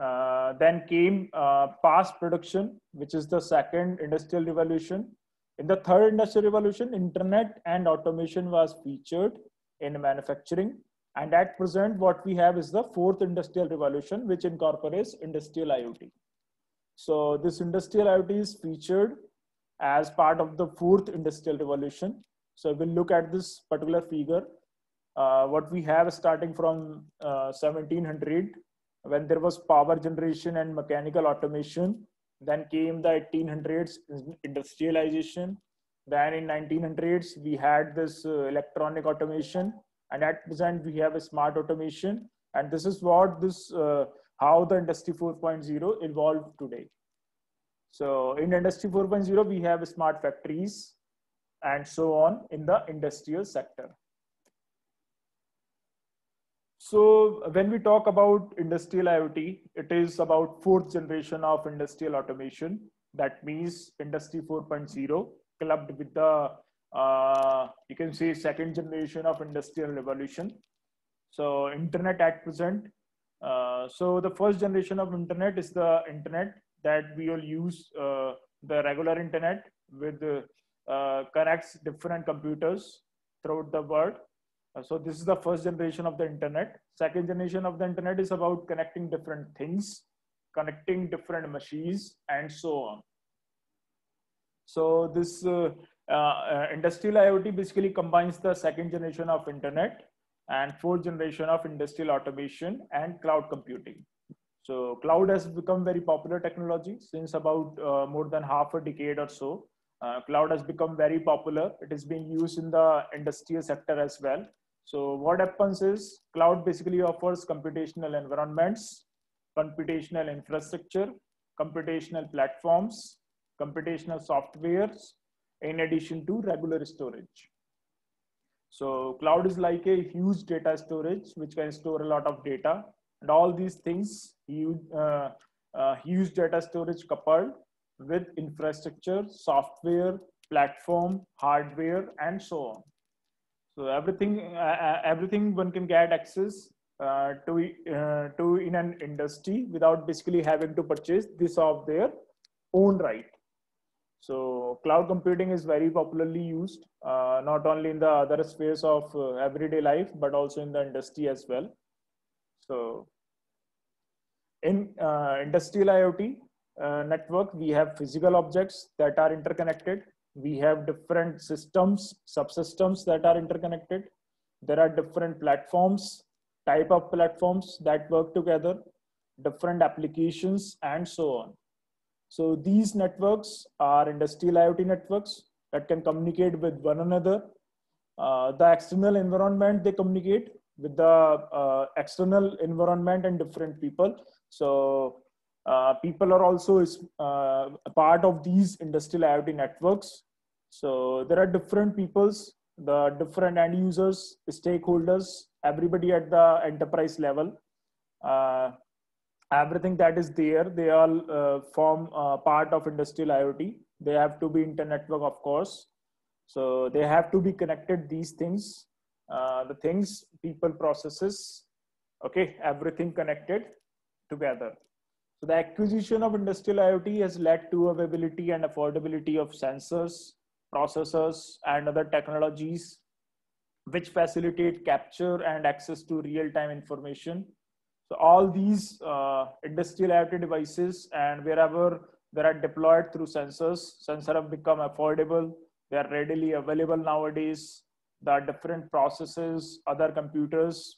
uh, then came uh, past production, which is the second industrial revolution. In the third industrial revolution, internet and automation was featured in manufacturing. And at present, what we have is the fourth industrial revolution, which incorporates industrial IoT. So this industrial IoT is featured as part of the fourth industrial revolution. So we'll look at this particular figure. Uh, what we have starting from 1700 uh, when there was power generation and mechanical automation then came the 1800s industrialization then in 1900s we had this uh, electronic automation and at present we have a smart automation. And this is what this uh, how the industry 4.0 evolved today. So in industry 4.0 we have smart factories and so on in the industrial sector. So when we talk about industrial IoT, it is about fourth generation of industrial automation. That means industry 4.0 clubbed with the, uh, you can see second generation of industrial revolution. So internet at present. Uh, so the first generation of internet is the internet that we all use uh, the regular internet with uh, connects different computers throughout the world uh, so this is the first generation of the internet. Second generation of the internet is about connecting different things, connecting different machines, and so on. So this uh industrial IoT basically combines the second generation of internet and fourth generation of industrial automation and cloud computing. So cloud has become very popular technology since about uh, more than half a decade or so. Uh, cloud has become very popular. It is being used in the industrial sector as well. So what happens is cloud basically offers computational environments, computational infrastructure, computational platforms, computational softwares, in addition to regular storage. So cloud is like a huge data storage, which can store a lot of data and all these things, huge, uh, uh, huge data storage coupled with infrastructure, software, platform, hardware, and so on. So everything, uh, uh, everything one can get access uh, to uh, to in an industry without basically having to purchase this of their own right. So cloud computing is very popularly used, uh, not only in the other spheres of uh, everyday life, but also in the industry as well. So in industrial IoT network, we have physical objects that are interconnected we have different systems, subsystems that are interconnected. There are different platforms, type of platforms that work together, different applications, and so on. So these networks are industrial IoT networks. that can communicate with one another. Uh, the external environment they communicate with the uh, external environment and different people. So uh, people are also uh, a part of these industrial IoT networks. So there are different peoples, the different end users, stakeholders, everybody at the enterprise level. Uh, everything that is there, they all uh, form part of industrial IoT. They have to be inter-network, of course. So they have to be connected, these things, uh, the things, people, processes, okay, everything connected together. So the acquisition of industrial IoT has led to availability and affordability of sensors, processors, and other technologies which facilitate capture and access to real-time information. So all these uh, industrial IoT devices and wherever they are deployed through sensors, sensors have become affordable. They are readily available nowadays. There are different processes, other computers,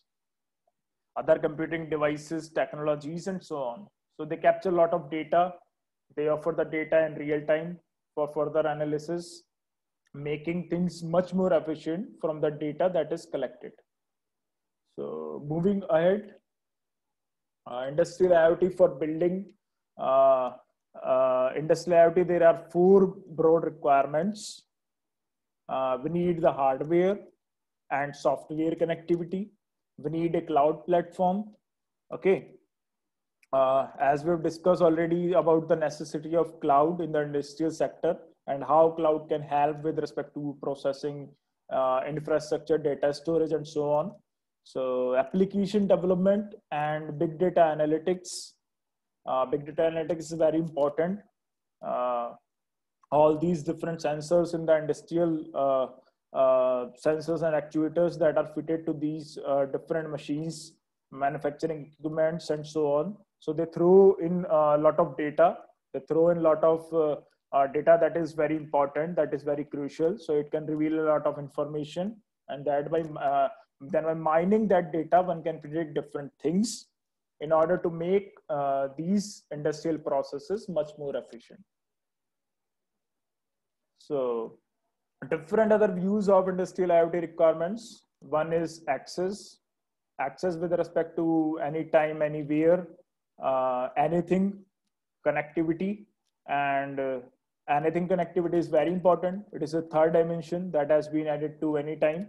other computing devices, technologies, and so on. So they capture a lot of data. They offer the data in real time for further analysis, making things much more efficient from the data that is collected. So moving ahead, industrial IoT for building. Uh, uh, industrial IoT, there are four broad requirements. Uh, we need the hardware and software connectivity. We need a cloud platform. Okay, uh, as we've discussed already about the necessity of cloud in the industrial sector and how cloud can help with respect to processing uh, infrastructure, data storage, and so on. So application development and big data analytics. Uh, big data analytics is very important. Uh, all these different sensors in the industrial uh, uh, sensors and actuators that are fitted to these different machines, manufacturing equipments, and so on so they throw in a lot of data. They throw in a lot of uh, uh, data that is very important, that is very crucial. So it can reveal a lot of information, and that by uh, then by mining that data, one can predict different things in order to make uh, these industrial processes much more efficient. So different other views of industrial IoT requirements. One is access, access with respect to anytime, anywhere, uh, anything connectivity and uh, anything connectivity is very important it is a third dimension that has been added to anytime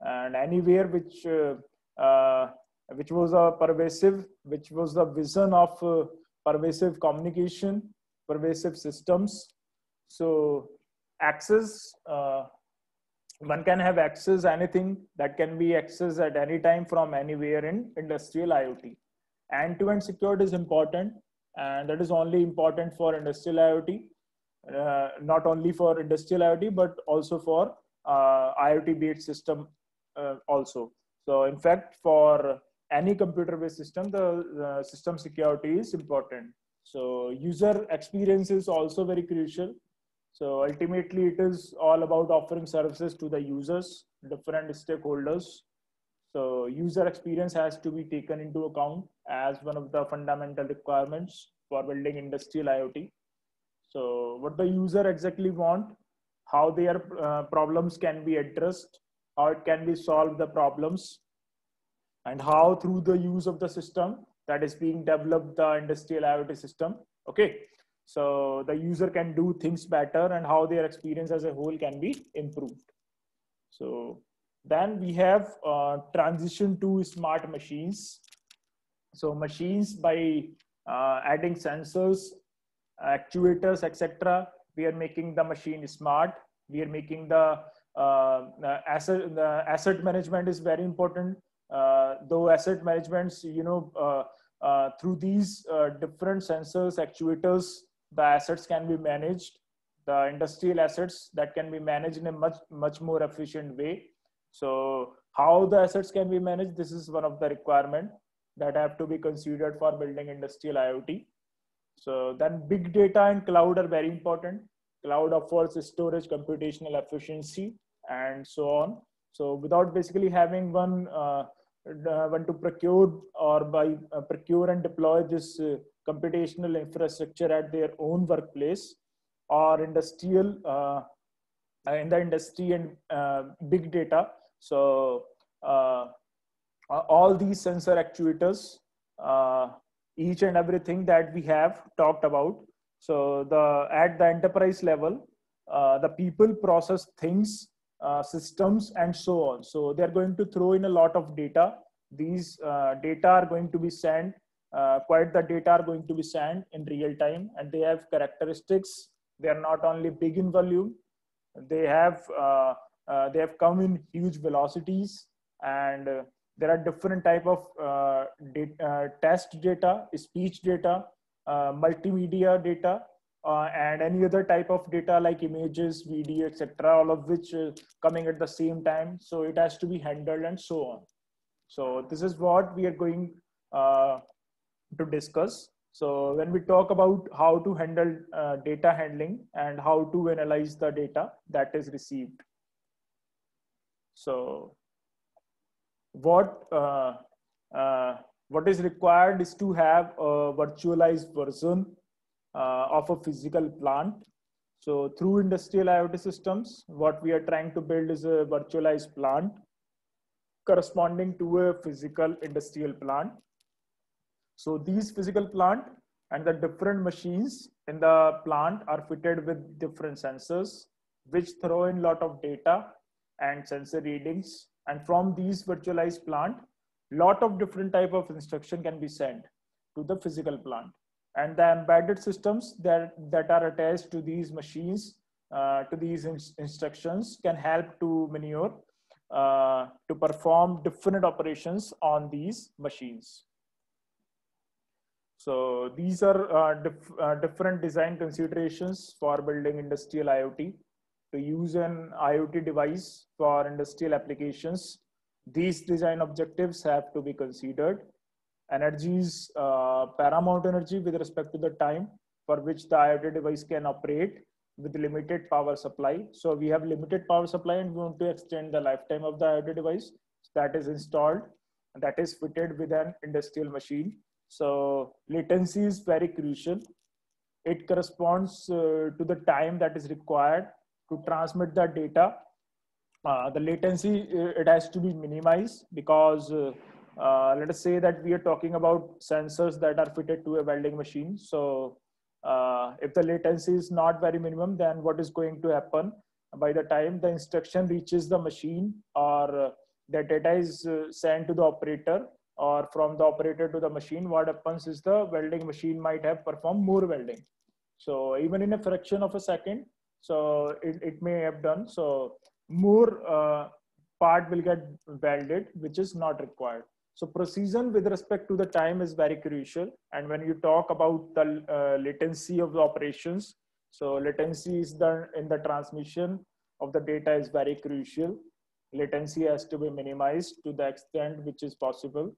and anywhere which uh, uh, which was a pervasive which was the vision of uh, pervasive communication pervasive systems. So access one can have access anything that can be accessed at any time from anywhere in industrial iot end-to-end security is important and that is only important for industrial IoT, uh, not only for industrial IoT, but also for uh, IoT-based system also. So in fact, for any computer-based system, the, the system security is important. So user experience is also very crucial. So ultimately, it is all about offering services to the users, different stakeholders, so user experience has to be taken into account as one of the fundamental requirements for building industrial IoT. So what the user exactly want, how their uh, problems can be addressed, how it can be solved the problems, and how through the use of the system that is being developed the industrial IoT system. Okay, so the user can do things better and how their experience as a whole can be improved. So then we have uh, transition to smart machines. So machines by uh, adding sensors, actuators, etc. We are making the machine smart. We are making the, the asset. The asset management is very important. Uh, though asset managements, you know, uh, uh, through these different sensors, actuators, the assets can be managed. The industrial assets that can be managed in a much much more efficient way so how the assets can be managed, this is one of the requirement that have to be considered for building industrial IoT. So then big data and cloud are very important. Cloud offers storage, computational efficiency, and so on. So without basically having one uh, one to procure or by uh, procure and deploy this uh, computational infrastructure at their own workplace or industrial uh, uh, in the industry and uh, big data. So uh, all these sensor actuators, each and everything that we have talked about. So the at the enterprise level, the people process things, systems, and so on. So they're going to throw in a lot of data. These data are going to be sent uh, quite the data are going to be sent in real time and they have characteristics they are not only big in volume they have uh, uh, they have come in huge velocities and uh, there are different type of uh, data, uh, test data speech data multimedia data and any other type of data like images video etc all of which coming at the same time so it has to be handled and so on so this is what we are going to discuss. So when we talk about how to handle uh, data handling and how to analyze the data that is received. So what uh, uh, what is required is to have a virtualized version uh, of a physical plant. So through industrial IoT systems, what we are trying to build is a virtualized plant corresponding to a physical industrial plant so these physical plant and the different machines in the plant are fitted with different sensors, which throw in lot of data and sensor readings. And from these virtualized plant, lot of different type of instruction can be sent to the physical plant. And the embedded systems that, that are attached to these machines, uh, to these in instructions can help to manure, uh, to perform different operations on these machines. So these are uh, dif uh, different design considerations for building industrial IoT. To use an IoT device for industrial applications, these design objectives have to be considered. Energy is uh, paramount energy with respect to the time for which the IoT device can operate with limited power supply. So we have limited power supply and we want to extend the lifetime of the IoT device that is installed, and that is fitted with an industrial machine so latency is very crucial. It corresponds uh, to the time that is required to transmit the data. Uh, the latency, uh, it has to be minimized because uh, uh, let us say that we are talking about sensors that are fitted to a welding machine. So uh, if the latency is not very minimum, then what is going to happen by the time the instruction reaches the machine or the data is sent to the operator, or from the operator to the machine, what happens is the welding machine might have performed more welding. So even in a fraction of a second, so it, it may have done. So more uh, part will get welded, which is not required. So precision with respect to the time is very crucial. And when you talk about the uh, latency of the operations, so latency is the in the transmission of the data is very crucial. Latency has to be minimized to the extent which is possible.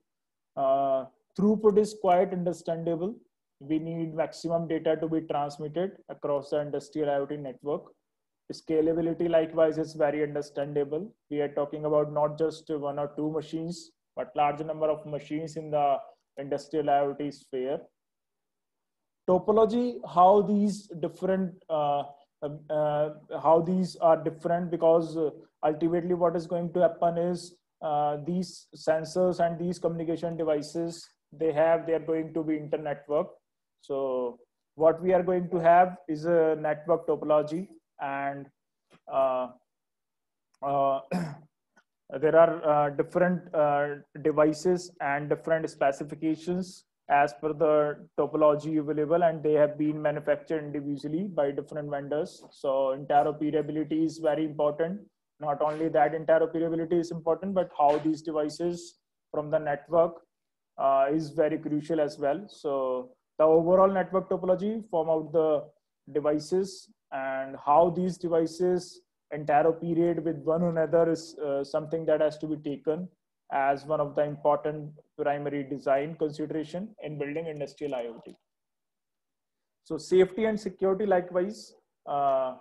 Uh, throughput is quite understandable. We need maximum data to be transmitted across the industrial IoT network. Scalability likewise is very understandable. We are talking about not just one or two machines, but large number of machines in the industrial IoT sphere. Topology, how these different, uh, uh, how these are different because ultimately what is going to happen is uh, these sensors and these communication devices they have they are going to be internetwork so what we are going to have is a network topology and uh, uh, (clears throat) there are uh, different devices and different specifications as per the topology available and they have been manufactured individually by different vendors so interoperability is very important not only that interoperability is important, but how these devices from the network uh, is very crucial as well. So the overall network topology form out the devices and how these devices interoperate with one another is uh, something that has to be taken as one of the important primary design consideration in building industrial IoT. So safety and security likewise, uh,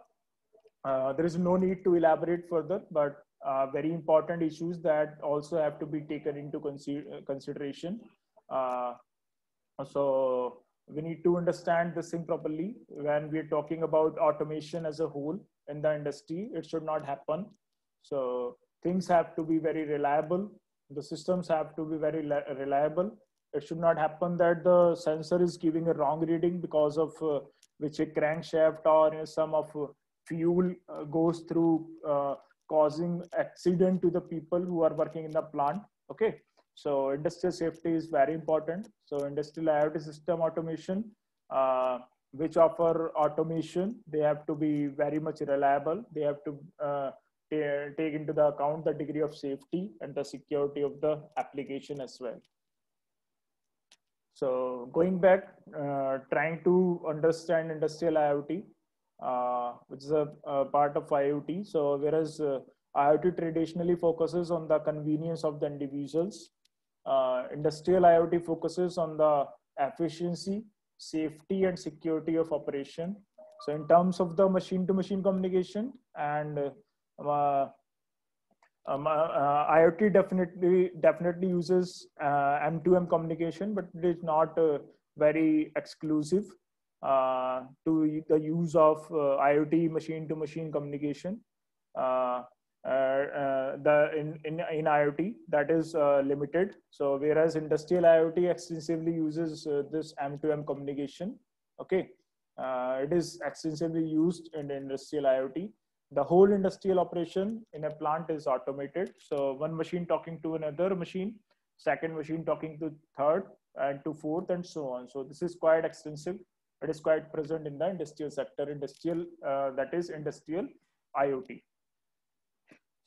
uh, there is no need to elaborate further, but uh, very important issues that also have to be taken into consider consideration. Uh, so we need to understand this thing properly. When we're talking about automation as a whole in the industry it should not happen. So things have to be very reliable. The systems have to be very reliable. It should not happen that the sensor is giving a wrong reading because of uh, which a crankshaft or know, some of uh, fuel uh, goes through uh, causing accident to the people who are working in the plant. Okay so industrial safety is very important. So industrial iot system automation uh, which offer automation they have to be very much reliable. They have to uh, take into the account the degree of safety and the security of the application as well. So going back, uh, trying to understand industrial IoT, uh, which is a, a, part of IoT. So whereas uh, IoT traditionally focuses on the convenience of the individuals, uh, industrial IoT focuses on the efficiency, safety, and security of operation. So in terms of the machine-to-machine -machine communication and uh, um, uh, uh IoT definitely definitely uses uh, M2M communication, but it is not uh, very exclusive uh, to the use of uh, IoT machine-to-machine communication. Uh, uh, the in, in in IoT that is uh, limited. So whereas industrial IoT extensively uses this M2M communication, okay, it is extensively used in industrial IoT the whole industrial operation in a plant is automated. So one machine talking to another machine, second machine talking to third and to fourth and so on. So this is quite extensive. It is quite present in the industrial sector, industrial, uh, that is industrial IoT.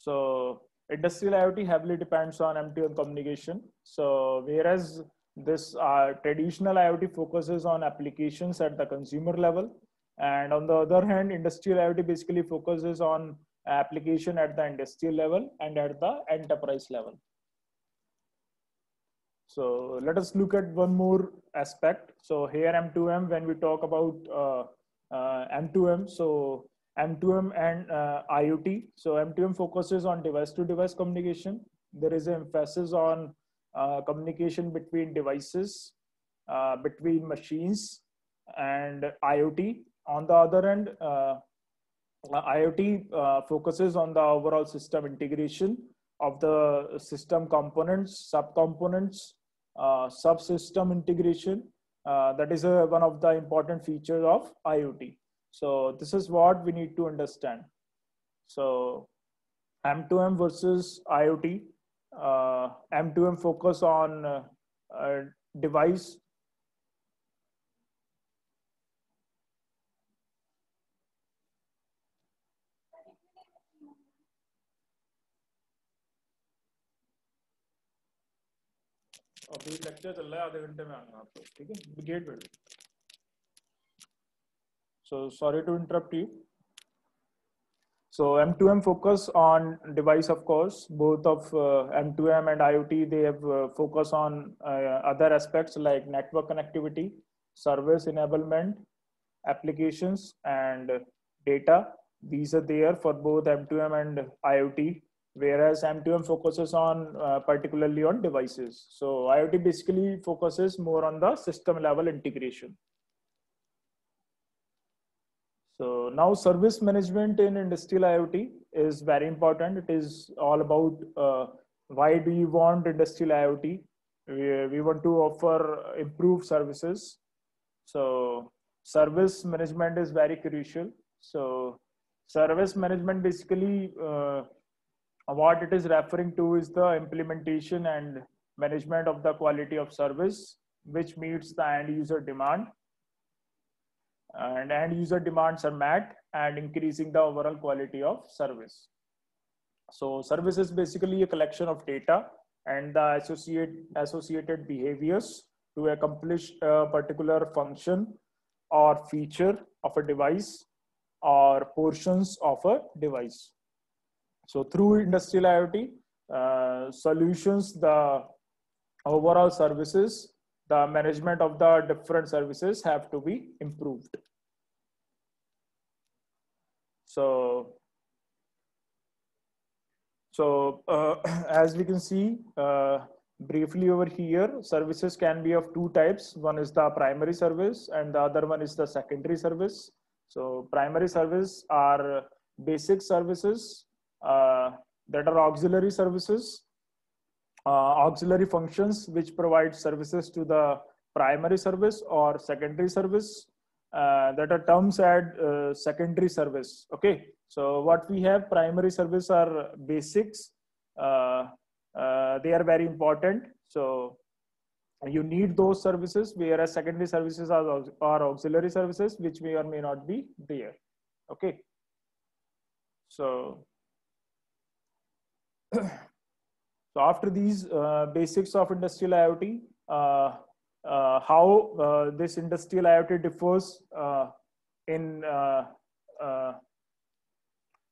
So industrial IoT heavily depends on M2M communication. So whereas this uh, traditional IoT focuses on applications at the consumer level, and on the other hand, industrial IoT basically focuses on application at the industrial level and at the enterprise level. So let us look at one more aspect. So here M2M, when we talk about uh, uh, M2M, so M2M and uh, IoT. So M2M focuses on device to device communication. There is an emphasis on uh, communication between devices, uh, between machines and IoT on the other end, uh, IoT uh, focuses on the overall system integration of the system components, subcomponents, uh, subsystem integration. Uh, that is one of the important features of IoT. So this is what we need to understand. So M2M versus IoT. Uh, M2M focus on uh, device अभी lecture चल रहा है आधे घंटे में आना आपको ठीक है गेट बैठ so sorry to interrupt you so m2m focus on device of course both of uh, m2m and iot they have uh, focus on uh, other aspects like network connectivity service enablement applications and data these are there for both m2m and iot whereas M2M focuses on uh, particularly on devices. So IoT basically focuses more on the system level integration. So now service management in industrial IoT is very important. It is all about uh, why do you want industrial IoT? We, we want to offer improved services. So service management is very crucial. So service management basically uh, what it is referring to is the implementation and management of the quality of service which meets the end user demand and end user demands are met and increasing the overall quality of service. So service is basically a collection of data and the associate, associated behaviors to accomplish a particular function or feature of a device or portions of a device. So through industrial IoT uh, solutions, the overall services, the management of the different services have to be improved. So, so uh, (clears throat) as we can see, uh, briefly over here, services can be of two types. One is the primary service and the other one is the secondary service. So primary service are basic services uh, that are auxiliary services, auxiliary functions which provide services to the primary service or secondary service uh, that are terms at uh, secondary service. Okay, so what we have primary service are basics. Uh, uh, they are very important. So you need those services, whereas secondary services are, are auxiliary services, which may or may not be there. Okay. So, (clears throat) so after these uh, basics of industrial IoT, uh, uh, how uh, this industrial IoT differs uh, in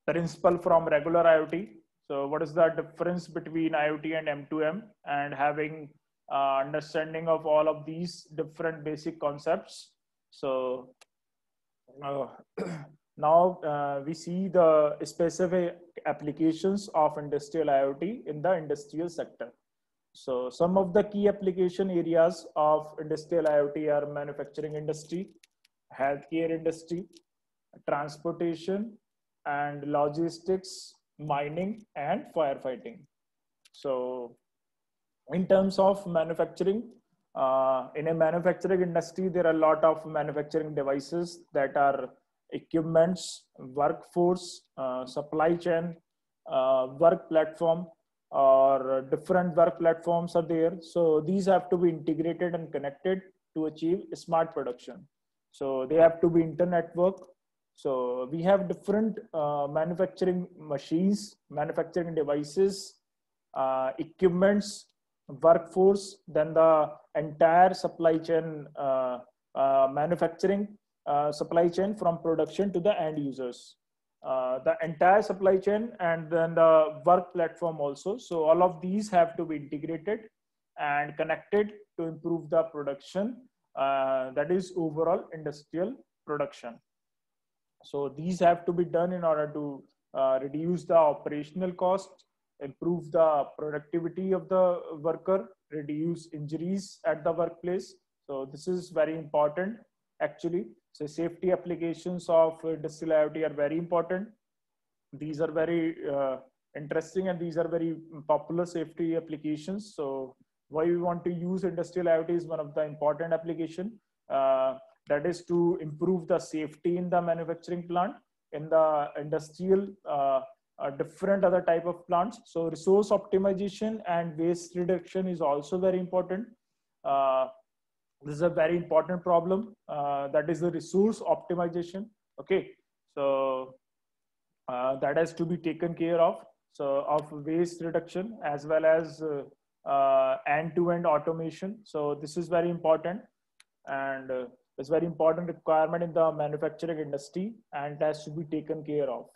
principle from regular IoT. So what is the difference between IoT and M2M and having uh, understanding of all of these different basic concepts. So uh, (clears throat) now uh, we see the specific applications of industrial IoT in the industrial sector. So some of the key application areas of industrial IoT are manufacturing industry, healthcare industry, transportation, and logistics, mining, and firefighting. So in terms of manufacturing, uh, in a manufacturing industry, there are a lot of manufacturing devices that are equipments, workforce, uh, supply chain, uh, work platform, or different work platforms are there. So these have to be integrated and connected to achieve smart production. So they have to be inter-network. So we have different uh, manufacturing machines, manufacturing devices, uh, equipments, workforce, then the entire supply chain, uh, uh manufacturing uh, supply chain from production to the end users. Uh, the entire supply chain and then the work platform also. So all of these have to be integrated and connected to improve the production. Uh, that is overall industrial production. So these have to be done in order to uh, reduce the operational cost, improve the productivity of the worker, reduce injuries at the workplace. So this is very important actually. So safety applications of industrial IoT are very important. These are very uh, interesting and these are very popular safety applications. So why we want to use industrial IoT is one of the important application. Uh, that is to improve the safety in the manufacturing plant in the industrial uh, uh, different other type of plants so resource optimization and waste reduction is also very important uh, this is a very important problem uh, that is the resource optimization okay? So uh, that has to be taken care of so of waste reduction as well as uh, end-to-end automation. So this is very important and uh, it's very important requirement in the manufacturing industry and has to be taken care of.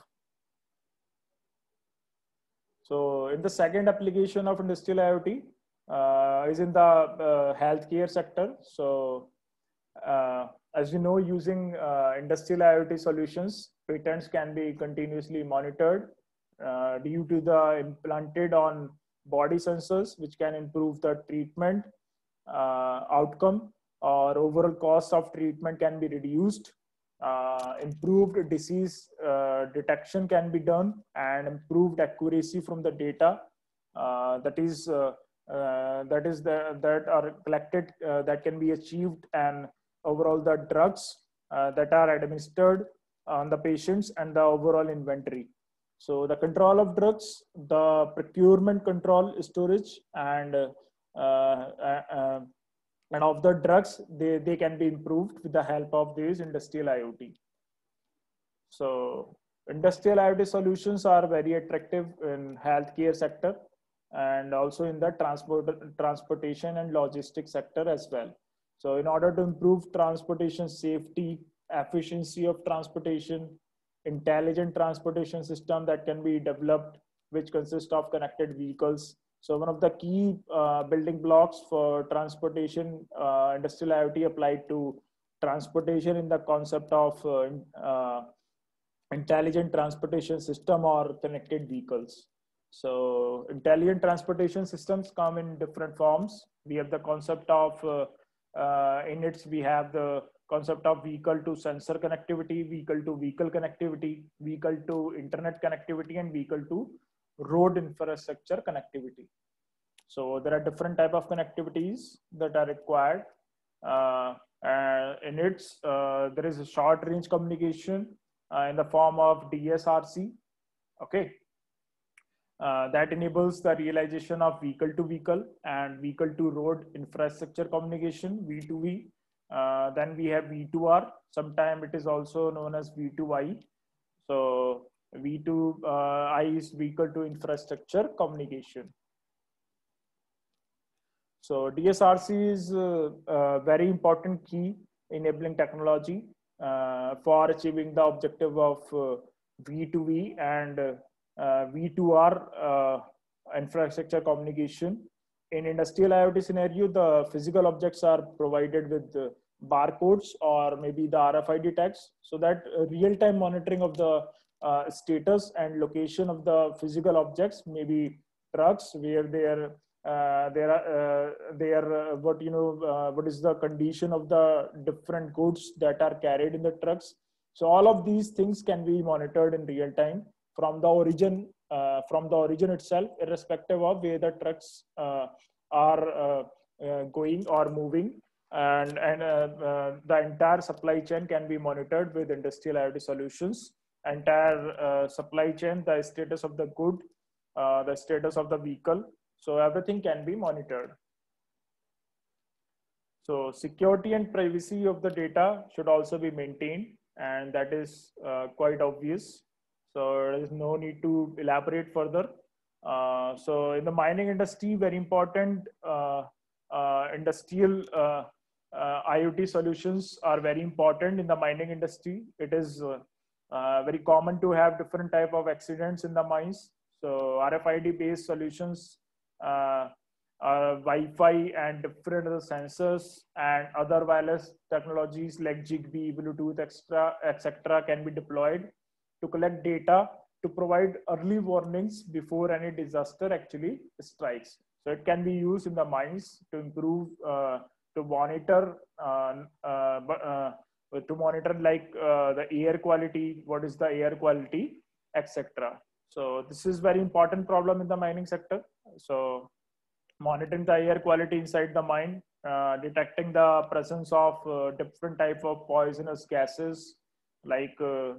So in the second application of industrial iot uh, is in the uh, healthcare sector. So uh, as you know, using industrial IoT solutions, patents can be continuously monitored due to the implanted on body sensors, which can improve the treatment outcome or overall cost of treatment can be reduced. Uh, improved disease uh, detection can be done and improved accuracy from the data uh, that is uh, that is the that are collected uh, that can be achieved and overall the drugs uh, that are administered on the patients and the overall inventory. So the control of drugs the procurement control storage and uh, uh, uh, and of the drugs they, they can be improved with the help of these industrial iot so industrial iot solutions are very attractive in healthcare sector and also in the transport transportation and logistics sector as well. So in order to improve transportation safety efficiency of transportation intelligent transportation system that can be developed which consists of connected vehicles. So one of the key uh, building blocks for transportation uh, industrial iot applied to transportation in the concept of uh, uh intelligent transportation system or connected vehicles So intelligent transportation systems come in different forms. We have the concept of, uh, uh, in ITS, we have the concept of vehicle to sensor connectivity, vehicle to vehicle connectivity, vehicle to internet connectivity, and vehicle to road infrastructure connectivity. So there are different type of connectivities that are required. Uh, in ITS, uh, there is a short range communication uh, in the form of DSRC. Okay. Uh, that enables the realization of vehicle to vehicle and vehicle to road infrastructure communication V2V. Uh, then we have V2R. Sometimes it is also known as V2I. So V2I is vehicle to infrastructure communication. So DSRC is a, a very important key enabling technology uh, for achieving the objective of uh, V2V and uh, V2R infrastructure communication. In industrial IoT scenario, the physical objects are provided with barcodes or maybe the RFID tags so that real-time monitoring of the uh, status and location of the physical objects, maybe trucks where they are uh, there are uh, there uh, what you know uh, what is the condition of the different goods that are carried in the trucks so all of these things can be monitored in real time from the origin uh, from the origin itself irrespective of where the trucks uh, are going or moving and and the entire supply chain can be monitored with industrial iot solutions entire supply chain the status of the good the status of the vehicle so everything can be monitored. So security and privacy of the data should also be maintained and that is uh, quite obvious. So there is no need to elaborate further. Uh, so in the mining industry, very important uh, uh industrial uh, uh, IoT solutions are very important in the mining industry. It is very common to have different type of accidents in the mines. So RFID based solutions uh, uh, Wi-Fi and different other sensors and other wireless technologies like Zigbee, Bluetooth, extra, etc., can be deployed to collect data to provide early warnings before any disaster actually strikes. So it can be used in the mines to improve, uh, to monitor, uh, uh, uh to monitor like the air quality, what is the air quality, etc. So this is very important problem in the mining sector. So monitoring the air quality inside the mine, uh, detecting the presence of uh, different type of poisonous gases like uh, uh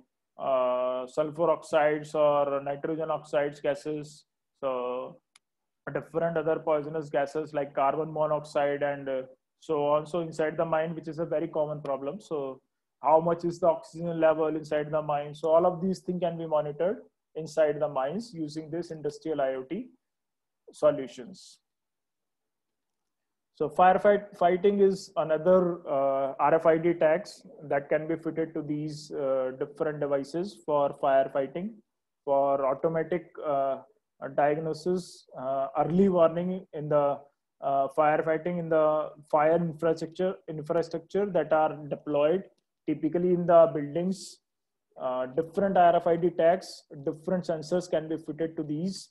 sulfur oxides or nitrogen oxides gases. So different other poisonous gases like carbon monoxide and uh, so also inside the mine, which is a very common problem. So how much is the oxygen level inside the mine? So all of these things can be monitored inside the mines using this industrial IoT solutions. So firefighting is another uh, RFID tags that can be fitted to these uh, different devices for firefighting, for automatic uh, diagnosis, uh, early warning in the uh, firefighting in the fire infrastructure infrastructure that are deployed typically in the buildings uh, different RFID tags, different sensors can be fitted to these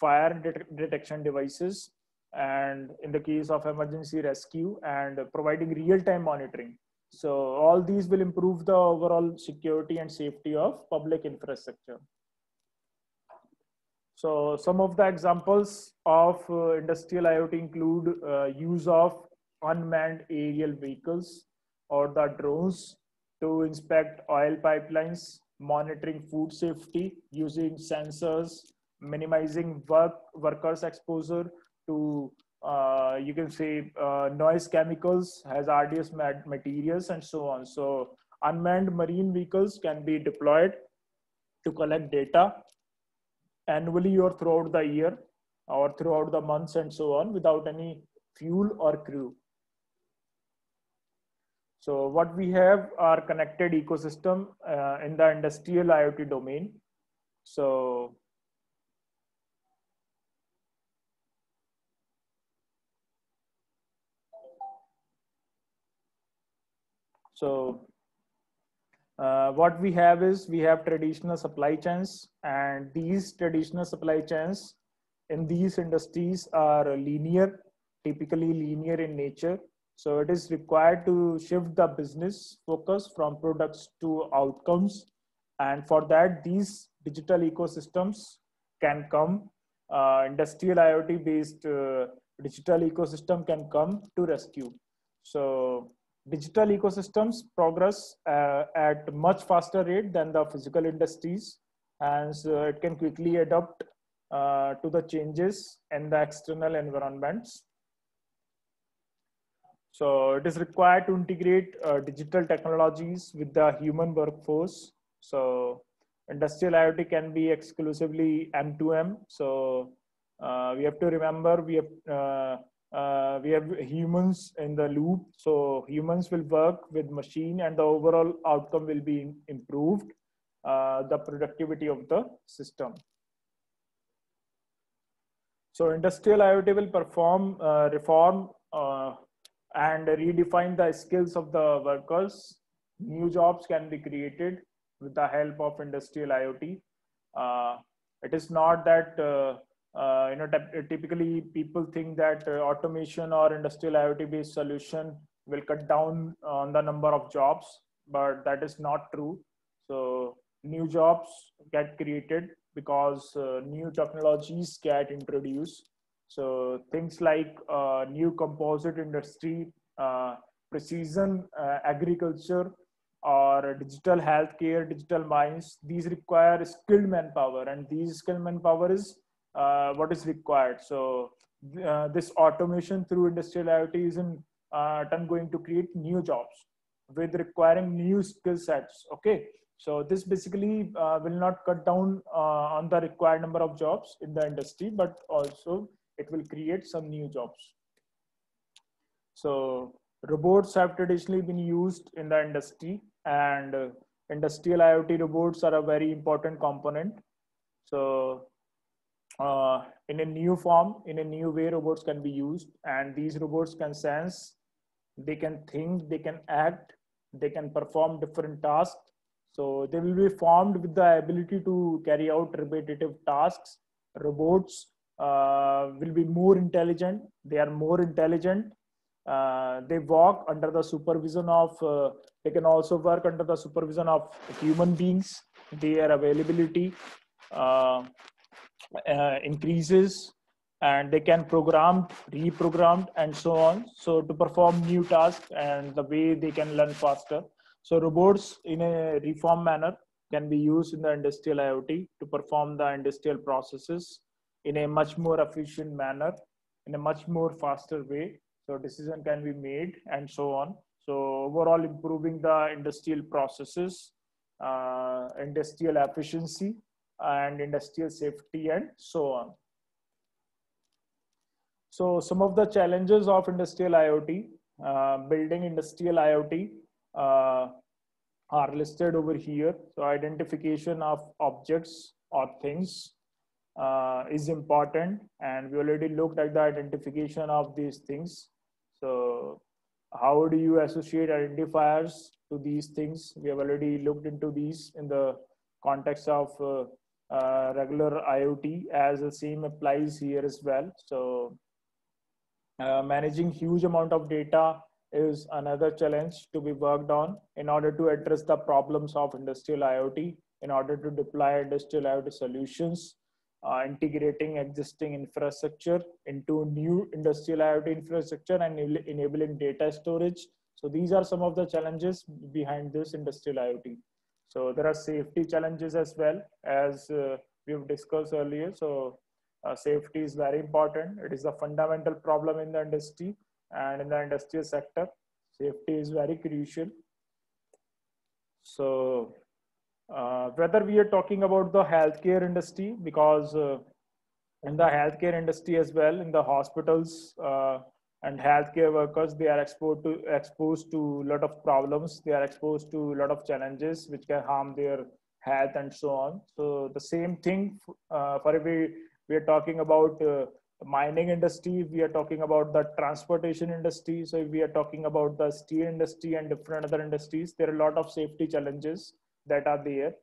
fire det detection devices. And in the case of emergency rescue and providing real-time monitoring. So all these will improve the overall security and safety of public infrastructure. So some of the examples of uh, industrial IoT include uh, use of unmanned aerial vehicles or the drones to inspect oil pipelines, monitoring food safety using sensors, minimizing work workers exposure to uh, you can say uh, noise chemicals, hazardous materials, and so on. So unmanned marine vehicles can be deployed to collect data annually or throughout the year or throughout the months and so on without any fuel or crew. So what we have are connected ecosystem uh, in the industrial IoT domain. So So uh, what we have is we have traditional supply chains and these traditional supply chains in these industries are linear typically linear in nature. So it is required to shift the business focus from products to outcomes. And for that these digital ecosystems can come uh, industrial iot based uh, digital ecosystem can come to rescue. So digital ecosystems progress uh, at much faster rate than the physical industries and so it can quickly adapt uh, to the changes in the external environments. So it is required to integrate uh, digital technologies with the human workforce. So industrial iot can be exclusively m2m so uh, we have to remember we have uh, we have humans in the loop so humans will work with machine and the overall outcome will be improved uh, the productivity of the system. So industrial iot will perform uh, reform uh, and redefine the skills of the workers. New jobs can be created with the help of industrial iot. Uh, it is not that uh, you know, typically people think that uh, automation or industrial IoT based solution will cut down on the number of jobs, but that is not true. So new jobs get created because uh, new technologies get introduced. So things like uh, new composite industry, uh, precision uh, agriculture, or digital healthcare, digital mines, these require skilled manpower, and these skilled manpower is uh, what is required. So uh, this automation through industrial IoT is in uh, turn going to create new jobs with requiring new skill sets. Okay, so this basically uh, will not cut down uh, on the required number of jobs in the industry, but also it will create some new jobs. So robots have traditionally been used in the industry and uh, industrial IoT robots are a very important component. So uh, in a new form, in a new way, robots can be used. And these robots can sense, they can think, they can act, they can perform different tasks. So they will be formed with the ability to carry out repetitive tasks. Robots uh, will be more intelligent. They are more intelligent. Uh, they walk under the supervision of, uh, they can also work under the supervision of human beings. Their availability, uh, increases and they can program reprogrammed and so on. So to perform new tasks and the way they can learn faster. So robots in a reform manner can be used in the industrial iot to perform the industrial processes in a much more efficient manner in a much more faster way. So decision can be made and so on. So overall improving the industrial processes uh, industrial efficiency and industrial safety and so on. So some of the challenges of industrial IoT, uh, building industrial IoT uh, are listed over here. So identification of objects or things uh, is important and we already looked at the identification of these things. So how do you associate identifiers to these things? We have already looked into these in the context of uh, regular IoT as the same applies here as well. So uh, managing huge amount of data is another challenge to be worked on in order to address the problems of industrial IoT, in order to deploy industrial IoT solutions, uh, integrating existing infrastructure into new industrial IoT infrastructure and enabling data storage. So these are some of the challenges behind this industrial IoT. So there are safety challenges as well as uh, we've discussed earlier. So uh, safety is very important. It is a fundamental problem in the industry and in the industrial sector. Safety is very crucial. So uh, whether we are talking about the healthcare industry, because uh, in the healthcare industry as well, in the hospitals, uh, and healthcare workers they are exposed to exposed to a lot of problems they are exposed to a lot of challenges which can harm their health and so on so the same thing uh, for we we are talking about uh, mining industry, we are talking about the transportation industry, so we are talking about the steel industry and different other industries, there are a lot of safety challenges that are there.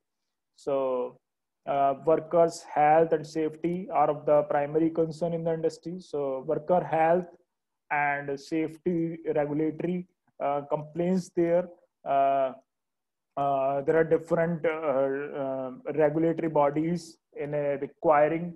So uh, workers' health and safety are of the primary concern in the industry. So worker health and safety regulatory uh, complaints there. Uh, uh there are different uh, uh, regulatory bodies in requiring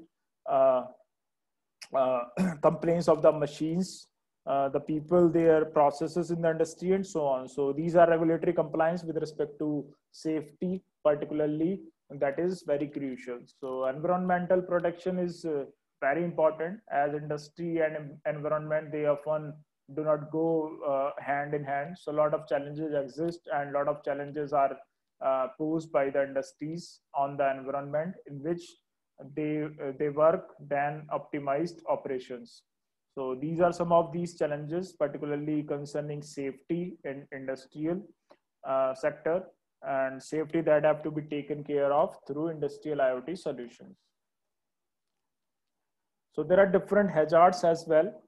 (clears throat) complaints of the machines, the people, their processes in the industry, and so on. So these are regulatory compliance with respect to safety, particularly that is very crucial. So environmental protection is uh, very important as industry and environment, they often do not go uh, hand in hand. So a lot of challenges exist and a lot of challenges are uh, posed by the industries on the environment in which they, uh, they work than optimized operations. So these are some of these challenges, particularly concerning safety in industrial uh, sector and safety that have to be taken care of through industrial IoT solutions. So there are different hazards as well.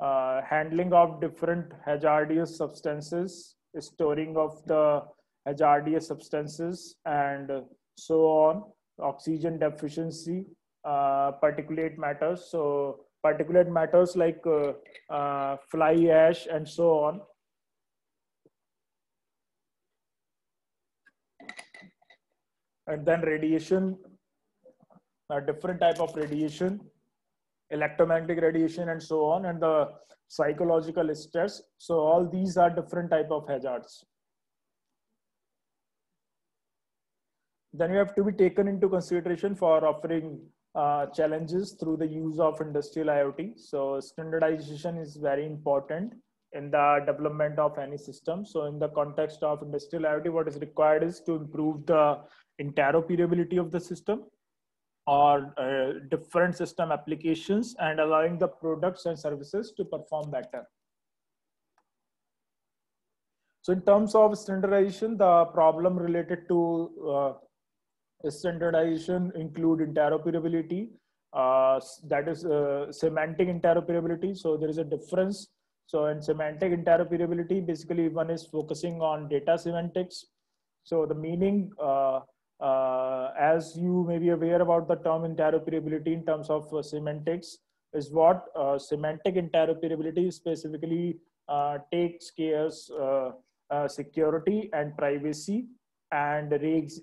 Uh, handling of different hazardous substances, storing of the hazardous substances and so on, oxygen deficiency, uh, particulate matters. So particulate matters like uh, uh fly ash and so on and then radiation a different type of radiation electromagnetic radiation and so on and the psychological stress so all these are different type of hazards then you have to be taken into consideration for offering uh, challenges through the use of industrial IoT. So standardization is very important in the development of any system. So in the context of industrial IoT, what is required is to improve the interoperability of the system or uh, different system applications and allowing the products and services to perform better. So in terms of standardization, the problem related to uh, standardization include interoperability, uh, that is uh, semantic interoperability. So there is a difference. So in semantic interoperability, basically one is focusing on data semantics. So the meaning uh, as you may be aware about the term interoperability in terms of uh, semantics is what uh, semantic interoperability specifically uh, takes care uh, uh, security and privacy and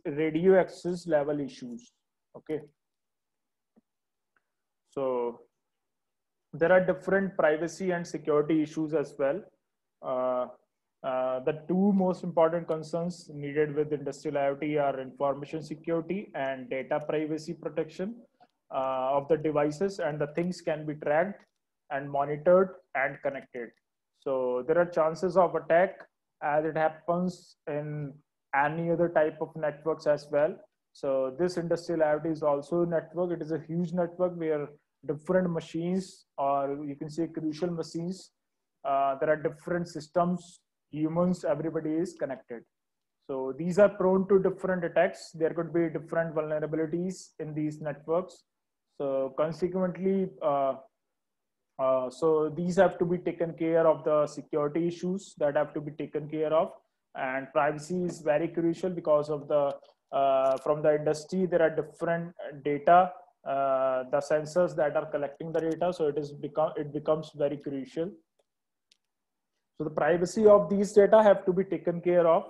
radio access level issues. Okay. So there are different privacy and security issues as well uh, the two most important concerns needed with industrial IoT are information security and data privacy protection uh, of the devices and the things can be tracked and monitored and connected. So there are chances of attack as it happens in any other type of networks as well. So this industrial IoT is also a network. It is a huge network where different machines or you can say crucial machines, uh, there are different systems humans, everybody is connected. So these are prone to different attacks. There could be different vulnerabilities in these networks. So consequently, uh, uh, so these have to be taken care of the security issues that have to be taken care of. And privacy is very crucial because of the, uh, from the industry, there are different data, uh, the sensors that are collecting the data. So it is become, it becomes very crucial. So the privacy of these data have to be taken care of.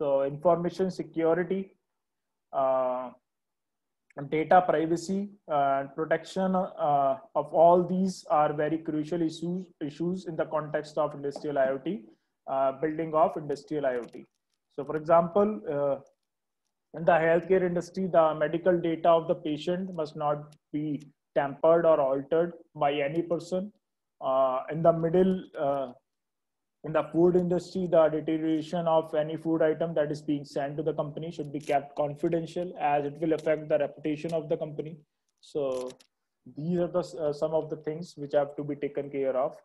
So information security, uh, data privacy uh, protection uh, of all these are very crucial issues, issues in the context of industrial IoT, uh, building of industrial IoT. So for example, uh, in the healthcare industry, the medical data of the patient must not be tampered or altered by any person. Uh, in the middle in the food industry, the deterioration of any food item that is being sent to the company should be kept confidential as it will affect the reputation of the company. So these are the, uh, some of the things which have to be taken care of.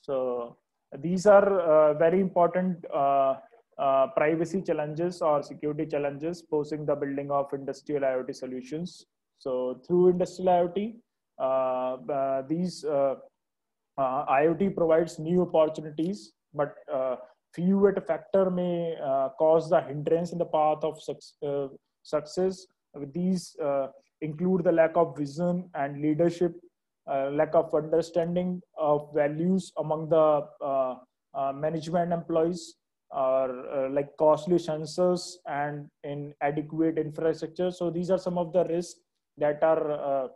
So these are uh, very important uh, uh privacy challenges or security challenges posing the building of industrial IoT solutions. So through industrial IoT, uh, uh, these IoT provides new opportunities, but uh, few a factor may uh, cause the hindrance in the path of uh, success. These include the lack of vision and leadership, lack of understanding of values among the management employees, or uh, like costly sensors and inadequate infrastructure. So these are some of the risks that are uh,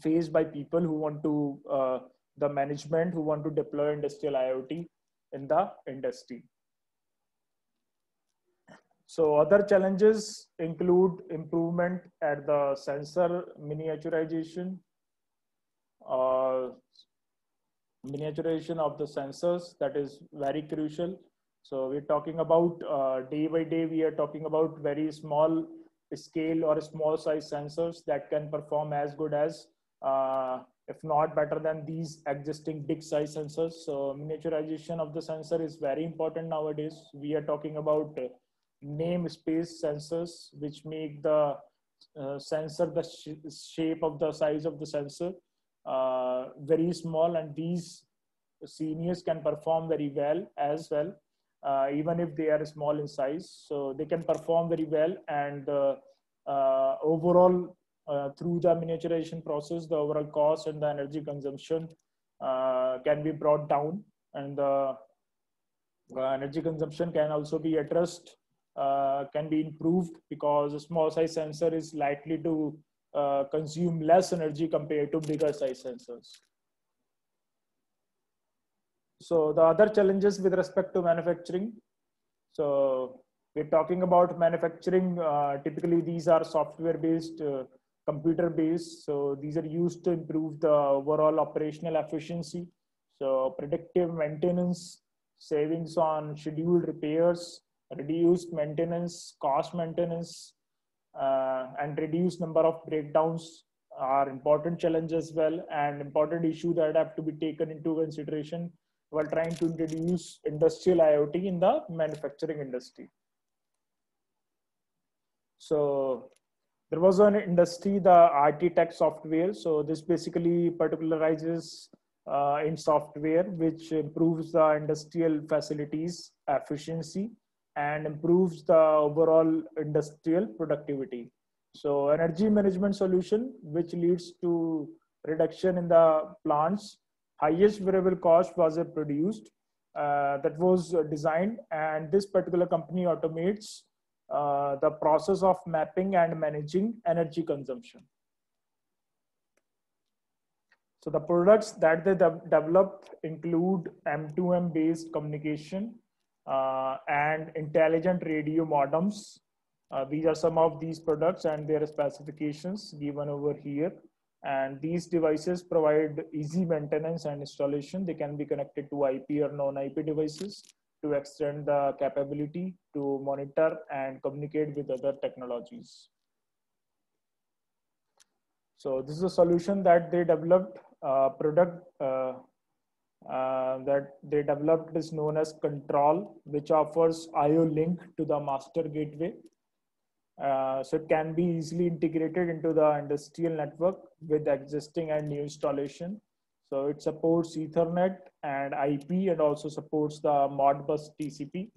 faced by people who want to, uh, the management who want to deploy industrial IoT in the industry. So other challenges include improvement at the sensor miniaturization, uh, miniaturization of the sensors that is very crucial so we're talking about uh, day by day, we are talking about very small scale or small size sensors that can perform as good as, uh, if not better than these existing big size sensors. So miniaturization of the sensor is very important nowadays. We are talking about uh, namespace sensors, which make the uh, sensor the sh shape of the size of the sensor uh, very small and these seniors can perform very well as well uh, even if they are small in size. So they can perform very well and uh, uh, overall uh, through the miniaturization process, the overall cost and the energy consumption uh, can be brought down and the energy consumption can also be addressed, can be improved because a small size sensor is likely to consume less energy compared to bigger size sensors. So the other challenges with respect to manufacturing. So we're talking about manufacturing. Uh, typically, these are software-based, uh, computer-based. So these are used to improve the overall operational efficiency. So predictive maintenance, savings on scheduled repairs, reduced maintenance, cost maintenance, uh, and reduced number of breakdowns are important challenges as well and important issue that have to be taken into consideration while trying to introduce industrial IoT in the manufacturing industry. So there was an industry, the RT Tech software. So this basically particularizes uh, in software, which improves the industrial facilities efficiency and improves the overall industrial productivity. So energy management solution, which leads to reduction in the plants highest variable cost was produced uh, that was designed and this particular company automates uh, the process of mapping and managing energy consumption. So the products that they de developed include M2M based communication uh, and intelligent radio modems. Uh, these are some of these products and their specifications given over here and these devices provide easy maintenance and installation. They can be connected to IP or non-IP devices to extend the capability to monitor and communicate with other technologies. So this is a solution that they developed, product uh, uh, that they developed is known as Control, which offers IO link to the master gateway uh, so it can be easily integrated into the industrial network with existing and new installation. So it supports Ethernet and IP and also supports the Modbus TCP.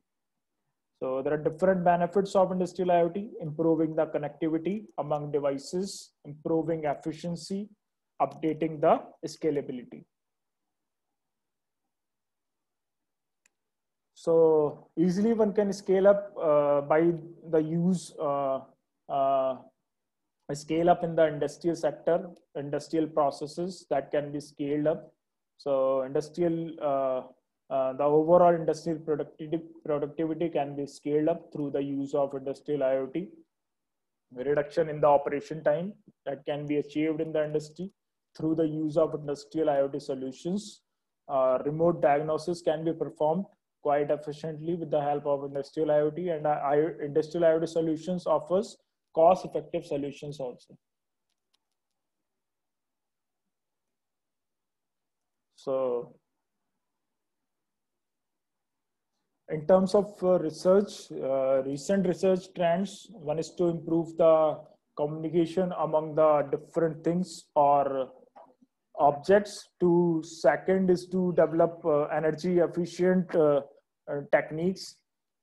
So there are different benefits of industrial IoT, improving the connectivity among devices, improving efficiency, updating the scalability. So easily one can scale up uh, by the use, uh, uh, scale up in the industrial sector, industrial processes that can be scaled up. So industrial, uh, uh, the overall industrial productivity, productivity can be scaled up through the use of industrial IoT. Reduction in the operation time that can be achieved in the industry through the use of industrial IoT solutions. Uh, remote diagnosis can be performed quite efficiently with the help of industrial IoT and uh, industrial IoT solutions offers cost effective solutions also. So in terms of uh, research, uh, recent research trends, one is to improve the communication among the different things or objects to second is to develop uh, energy efficient uh, uh, techniques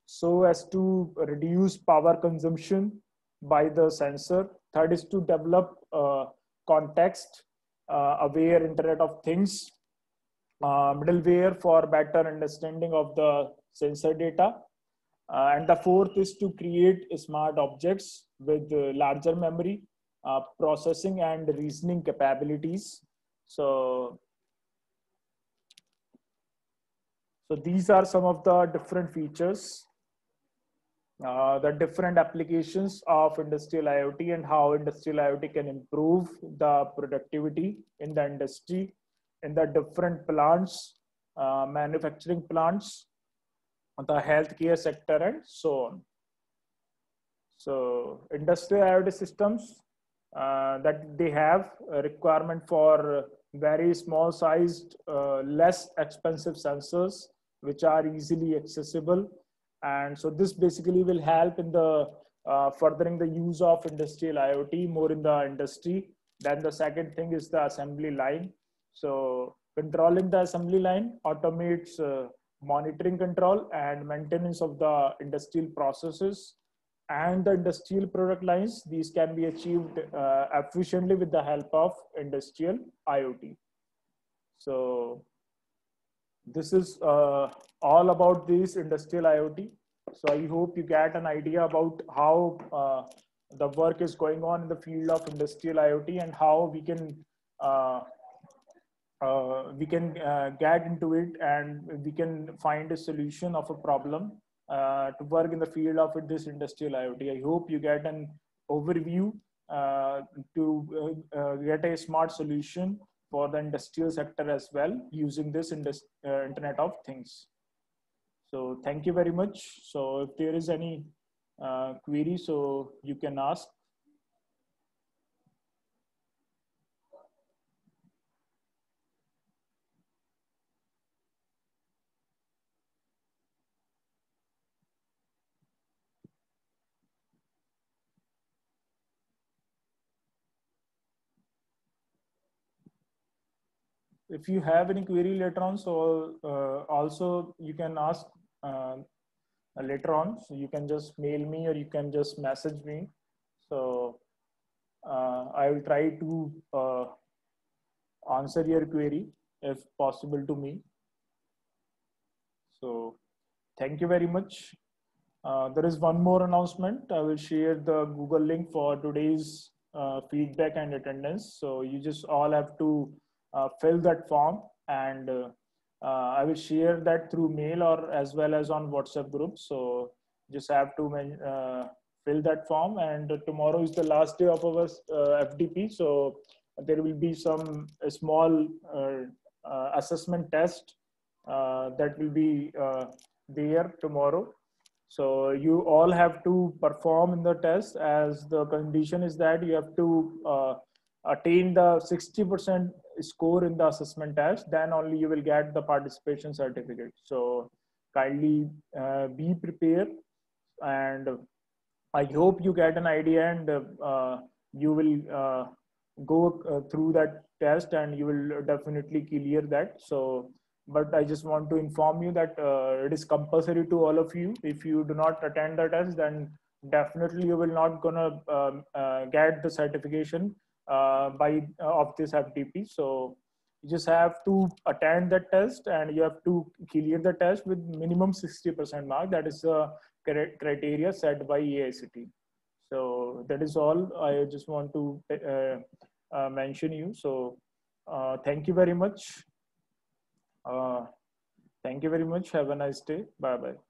so as to reduce power consumption by the sensor. Third is to develop uh, context uh, aware internet of things uh, middleware for better understanding of the sensor data. And the fourth is to create smart objects with larger memory processing and reasoning capabilities. So, so these are some of the different features, uh, the different applications of industrial IoT and how industrial IoT can improve the productivity in the industry, in the different plants, uh, manufacturing plants, the healthcare sector, and so on. So industrial IoT systems uh, that they have a requirement for very small sized, uh, less expensive sensors, which are easily accessible. And so this basically will help in the uh, furthering the use of industrial IoT more in the industry. Then the second thing is the assembly line. So controlling the assembly line automates uh, monitoring control and maintenance of the industrial processes and the industrial product lines, these can be achieved uh, efficiently with the help of industrial IoT. So this is uh, all about this industrial IoT. So I hope you get an idea about how uh, the work is going on in the field of industrial IoT and how we can uh, uh, we can uh, get into it and we can find a solution of a problem uh, to work in the field of this industrial IoT. I hope you get an overview uh, to get a smart solution for the industrial sector as well using this Internet of Things. So thank you very much. So if there is any uh, query, so you can ask. If you have any query later on, so uh, also you can ask uh, later on. So you can just mail me or you can just message me. So uh, I will try to uh, answer your query if possible to me. So thank you very much. Uh, there is one more announcement. I will share the Google link for today's uh, feedback and attendance. So you just all have to Uh, fill that form and uh, uh, I will share that through mail or as well as on WhatsApp group. So just have to uh, fill that form and tomorrow is the last day of our uh, FDP. So there will be some small assessment test that will be there tomorrow. So you all have to perform in the test as the condition is that you have to uh, attain the 60% score in the assessment test, then only you will get the participation certificate. So kindly uh, be prepared and I hope you get an idea and uh, you will uh, go uh, through that test and you will definitely clear that. So, but I just want to inform you that uh, it is compulsory to all of you. If you do not attend the test, then definitely you will not gonna um, get the certification uh, by uh, of this FDP. So you just have to attend the test and you have to clear the test with minimum 60% mark. That is the criteria set by AICTE. So that is all I just want to uh, uh, mention you. So thank you very much. Thank you very much. Have a nice day. Bye bye.